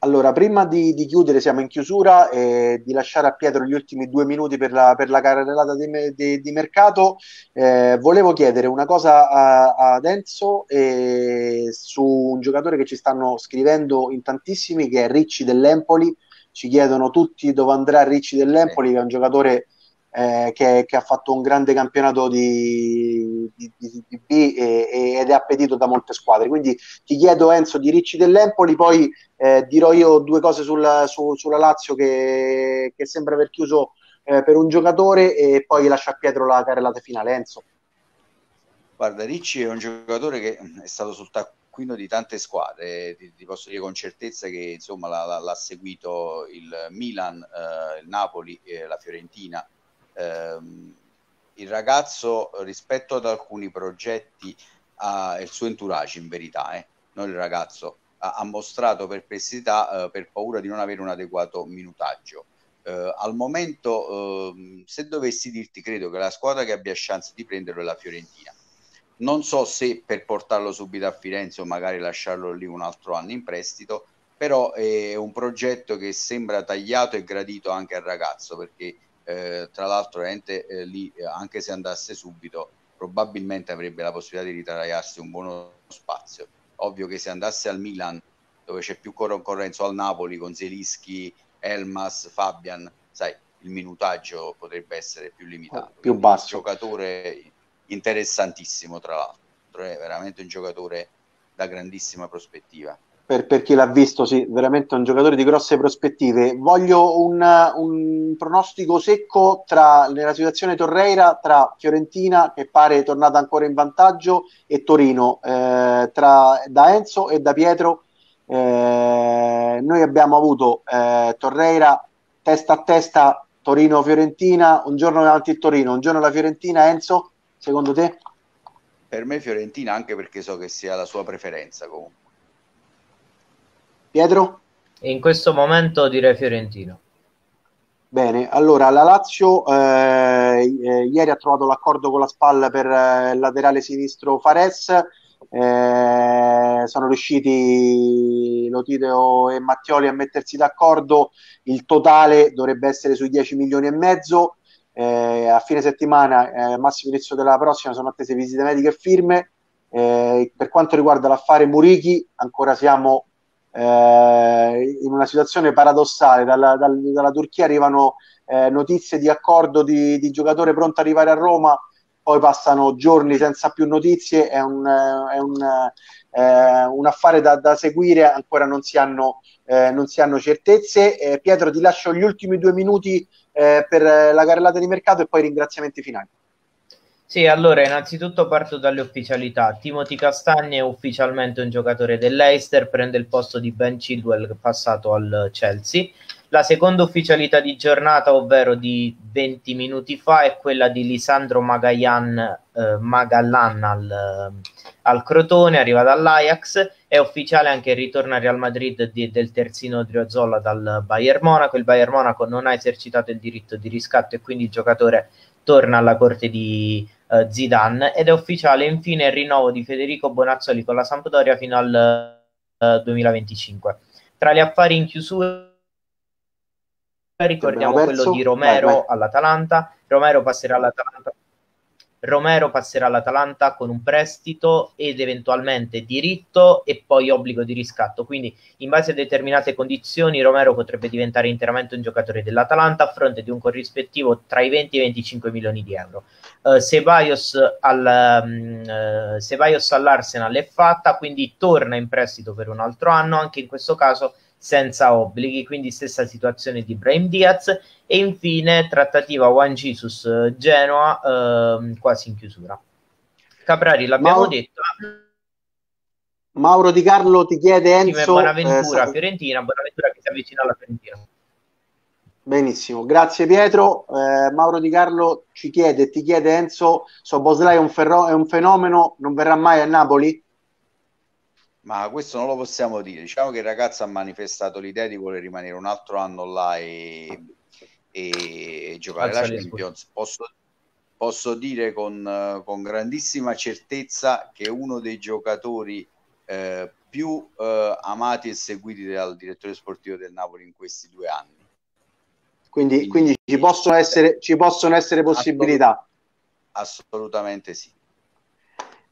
allora, prima di, di, chiudere, siamo in chiusura e di lasciare a Pietro gli ultimi due minuti per la, per la carrellata di, di, di mercato, eh, volevo chiedere una cosa a, ad Enzo eh, su un giocatore che ci stanno scrivendo in tantissimi, che è Ricci dell'Empoli. Ci chiedono tutti dove andrà Ricci dell'Empoli, che è un giocatore eh, che, che, ha fatto un grande campionato di, di, di, di B e, ed è appetito da molte squadre. Quindi ti chiedo Enzo di Ricci dell'Empoli, poi eh, dirò io due cose sulla, su, sulla Lazio che, che, sembra aver chiuso eh, per un giocatore e poi lascio a Pietro la carrellata finale. Enzo. Guarda, Ricci è un giocatore che è stato sul taccuino di tante squadre, ti, ti posso dire con certezza che insomma l'ha, l'ha seguito il Milan, eh, il Napoli, e la Fiorentina ehm, il ragazzo rispetto ad alcuni progetti ha il suo entourage in verità, eh, non il ragazzo, ha, ha mostrato perplessità eh, per paura di non avere un adeguato minutaggio. Eh, al momento, ehm, se dovessi dirti, credo che la squadra che abbia chance di prenderlo è la Fiorentina. Non so se per portarlo subito a Firenze o magari lasciarlo lì un altro anno in prestito, però è un progetto che sembra tagliato e gradito anche al ragazzo perché eh, tra l'altro veramente eh, lì eh, anche se andasse subito probabilmente avrebbe la possibilità di ritagliarsi un buono spazio. Ovvio che se andasse al Milan dove c'è più concorrenza al Napoli con Zelischi, Elmas, Fabian sai il minutaggio potrebbe essere più limitato. Più basso. un giocatore interessantissimo tra l'altro. È veramente un giocatore da grandissima prospettiva per, per, chi l'ha visto, sì, veramente un giocatore di grosse prospettive. Voglio un, un, pronostico secco tra, nella situazione Torreira tra Fiorentina, che pare tornata ancora in vantaggio, e Torino, eh, tra, da Enzo e da Pietro. Eh, noi abbiamo avuto eh, Torreira testa a testa Torino-Fiorentina, un giorno davanti il Torino, un giorno la Fiorentina. Enzo, secondo te? Per me Fiorentina anche perché so che sia la sua preferenza comunque. Pietro? In questo momento direi Fiorentino. Bene, allora la Lazio eh, eh, ieri ha trovato l'accordo con la spalla per eh, il laterale sinistro Fares, eh, sono riusciti Lotito e Mattioli a mettersi d'accordo, il totale dovrebbe essere sui 10 milioni e mezzo, eh, a fine settimana, eh, massimo inizio della prossima, sono attese visite mediche e firme, per quanto riguarda l'affare Murichi ancora siamo eh, in una situazione paradossale. Dalla, dal, dalla Turchia arrivano eh, notizie di accordo di, di, giocatore pronto ad arrivare a Roma, poi passano giorni senza più notizie, è un, è un, eh, un affare da, da, seguire, ancora non si hanno, eh, non si hanno certezze. Eh, Pietro, ti lascio gli ultimi due minuti eh, per la carrellata di mercato e poi ringraziamenti finali. Sì, allora innanzitutto parto dalle ufficialità. Timothy Castagna è ufficialmente un giocatore dell'Eister, prende il posto di Ben Chilwell passato al Chelsea. La seconda ufficialità di giornata, ovvero di 20 minuti fa, è quella di Lisandro Magallan, eh, Magallan al, al, Crotone, arriva dall'Ajax. È ufficiale anche il ritorno al Real Madrid di, del terzino Driozola dal Bayern Monaco. Il Bayern Monaco non ha esercitato il diritto di riscatto e quindi il giocatore torna alla corte di uh, Zidane ed è ufficiale infine il rinnovo di Federico Bonazzoli con la Sampdoria fino al eh, 2025. Tra gli affari in chiusura ricordiamo quello di Romero vai, vai. all'Atalanta. Romero passerà all'Atalanta Romero passerà all'Atalanta con un prestito ed eventualmente diritto e poi obbligo di riscatto. Quindi, in base a determinate condizioni, Romero potrebbe diventare interamente un giocatore dell'Atalanta a fronte di un corrispettivo tra i 20 e i 25 milioni di euro. Uh, Ceballos, al, um, uh, all'Arsenal è fatta, quindi torna in prestito per un altro anno. Anche in questo caso senza obblighi, quindi stessa situazione di Brahim Diaz e infine trattativa One Jesus eh, Genoa eh, quasi in chiusura. Caprari l'abbiamo Mauro, detto. Mauro Di Carlo ti chiede Enzo Buonaventura eh, Fiorentina, Buonaventura che si avvicina alla Fiorentina. Benissimo, grazie Pietro. Eh, Mauro Di Carlo ci chiede, ti chiede Enzo, Soboslai è un, ferro- è un fenomeno, non verrà mai a Napoli? Ma questo non lo possiamo dire. Diciamo che il ragazzo ha manifestato l'idea di voler rimanere un altro anno là e, e giocare la Champions. Posso, posso dire con, con, grandissima certezza che è uno dei giocatori eh, più eh, amati e seguiti dal direttore sportivo del Napoli in questi due anni. Quindi, quindi, quindi ci, possono essere, ci possono essere possibilità. Assolutamente sì.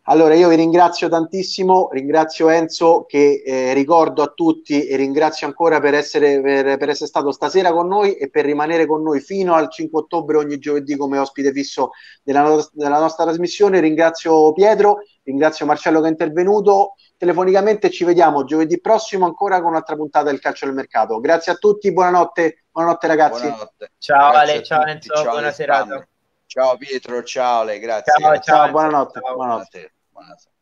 Allora io vi ringrazio tantissimo, ringrazio Enzo che eh, ricordo a tutti e ringrazio ancora per essere, per, per essere, stato stasera con noi e per rimanere con noi fino al 5 ottobre ogni giovedì come ospite fisso della, della nostra trasmissione. Ringrazio Pietro, ringrazio Marcello che è intervenuto telefonicamente ci vediamo giovedì prossimo ancora con un'altra puntata del calcio del mercato. Grazie a tutti, buonanotte, buonanotte ragazzi. Buonanotte. Ciao Ale, ciao Enzo, ciao, buona serata. Ciao Pietro, ciao Ale, grazie. Ciao, ciao, ciao buonanotte. Ciao, buonanotte. buonanotte. massa.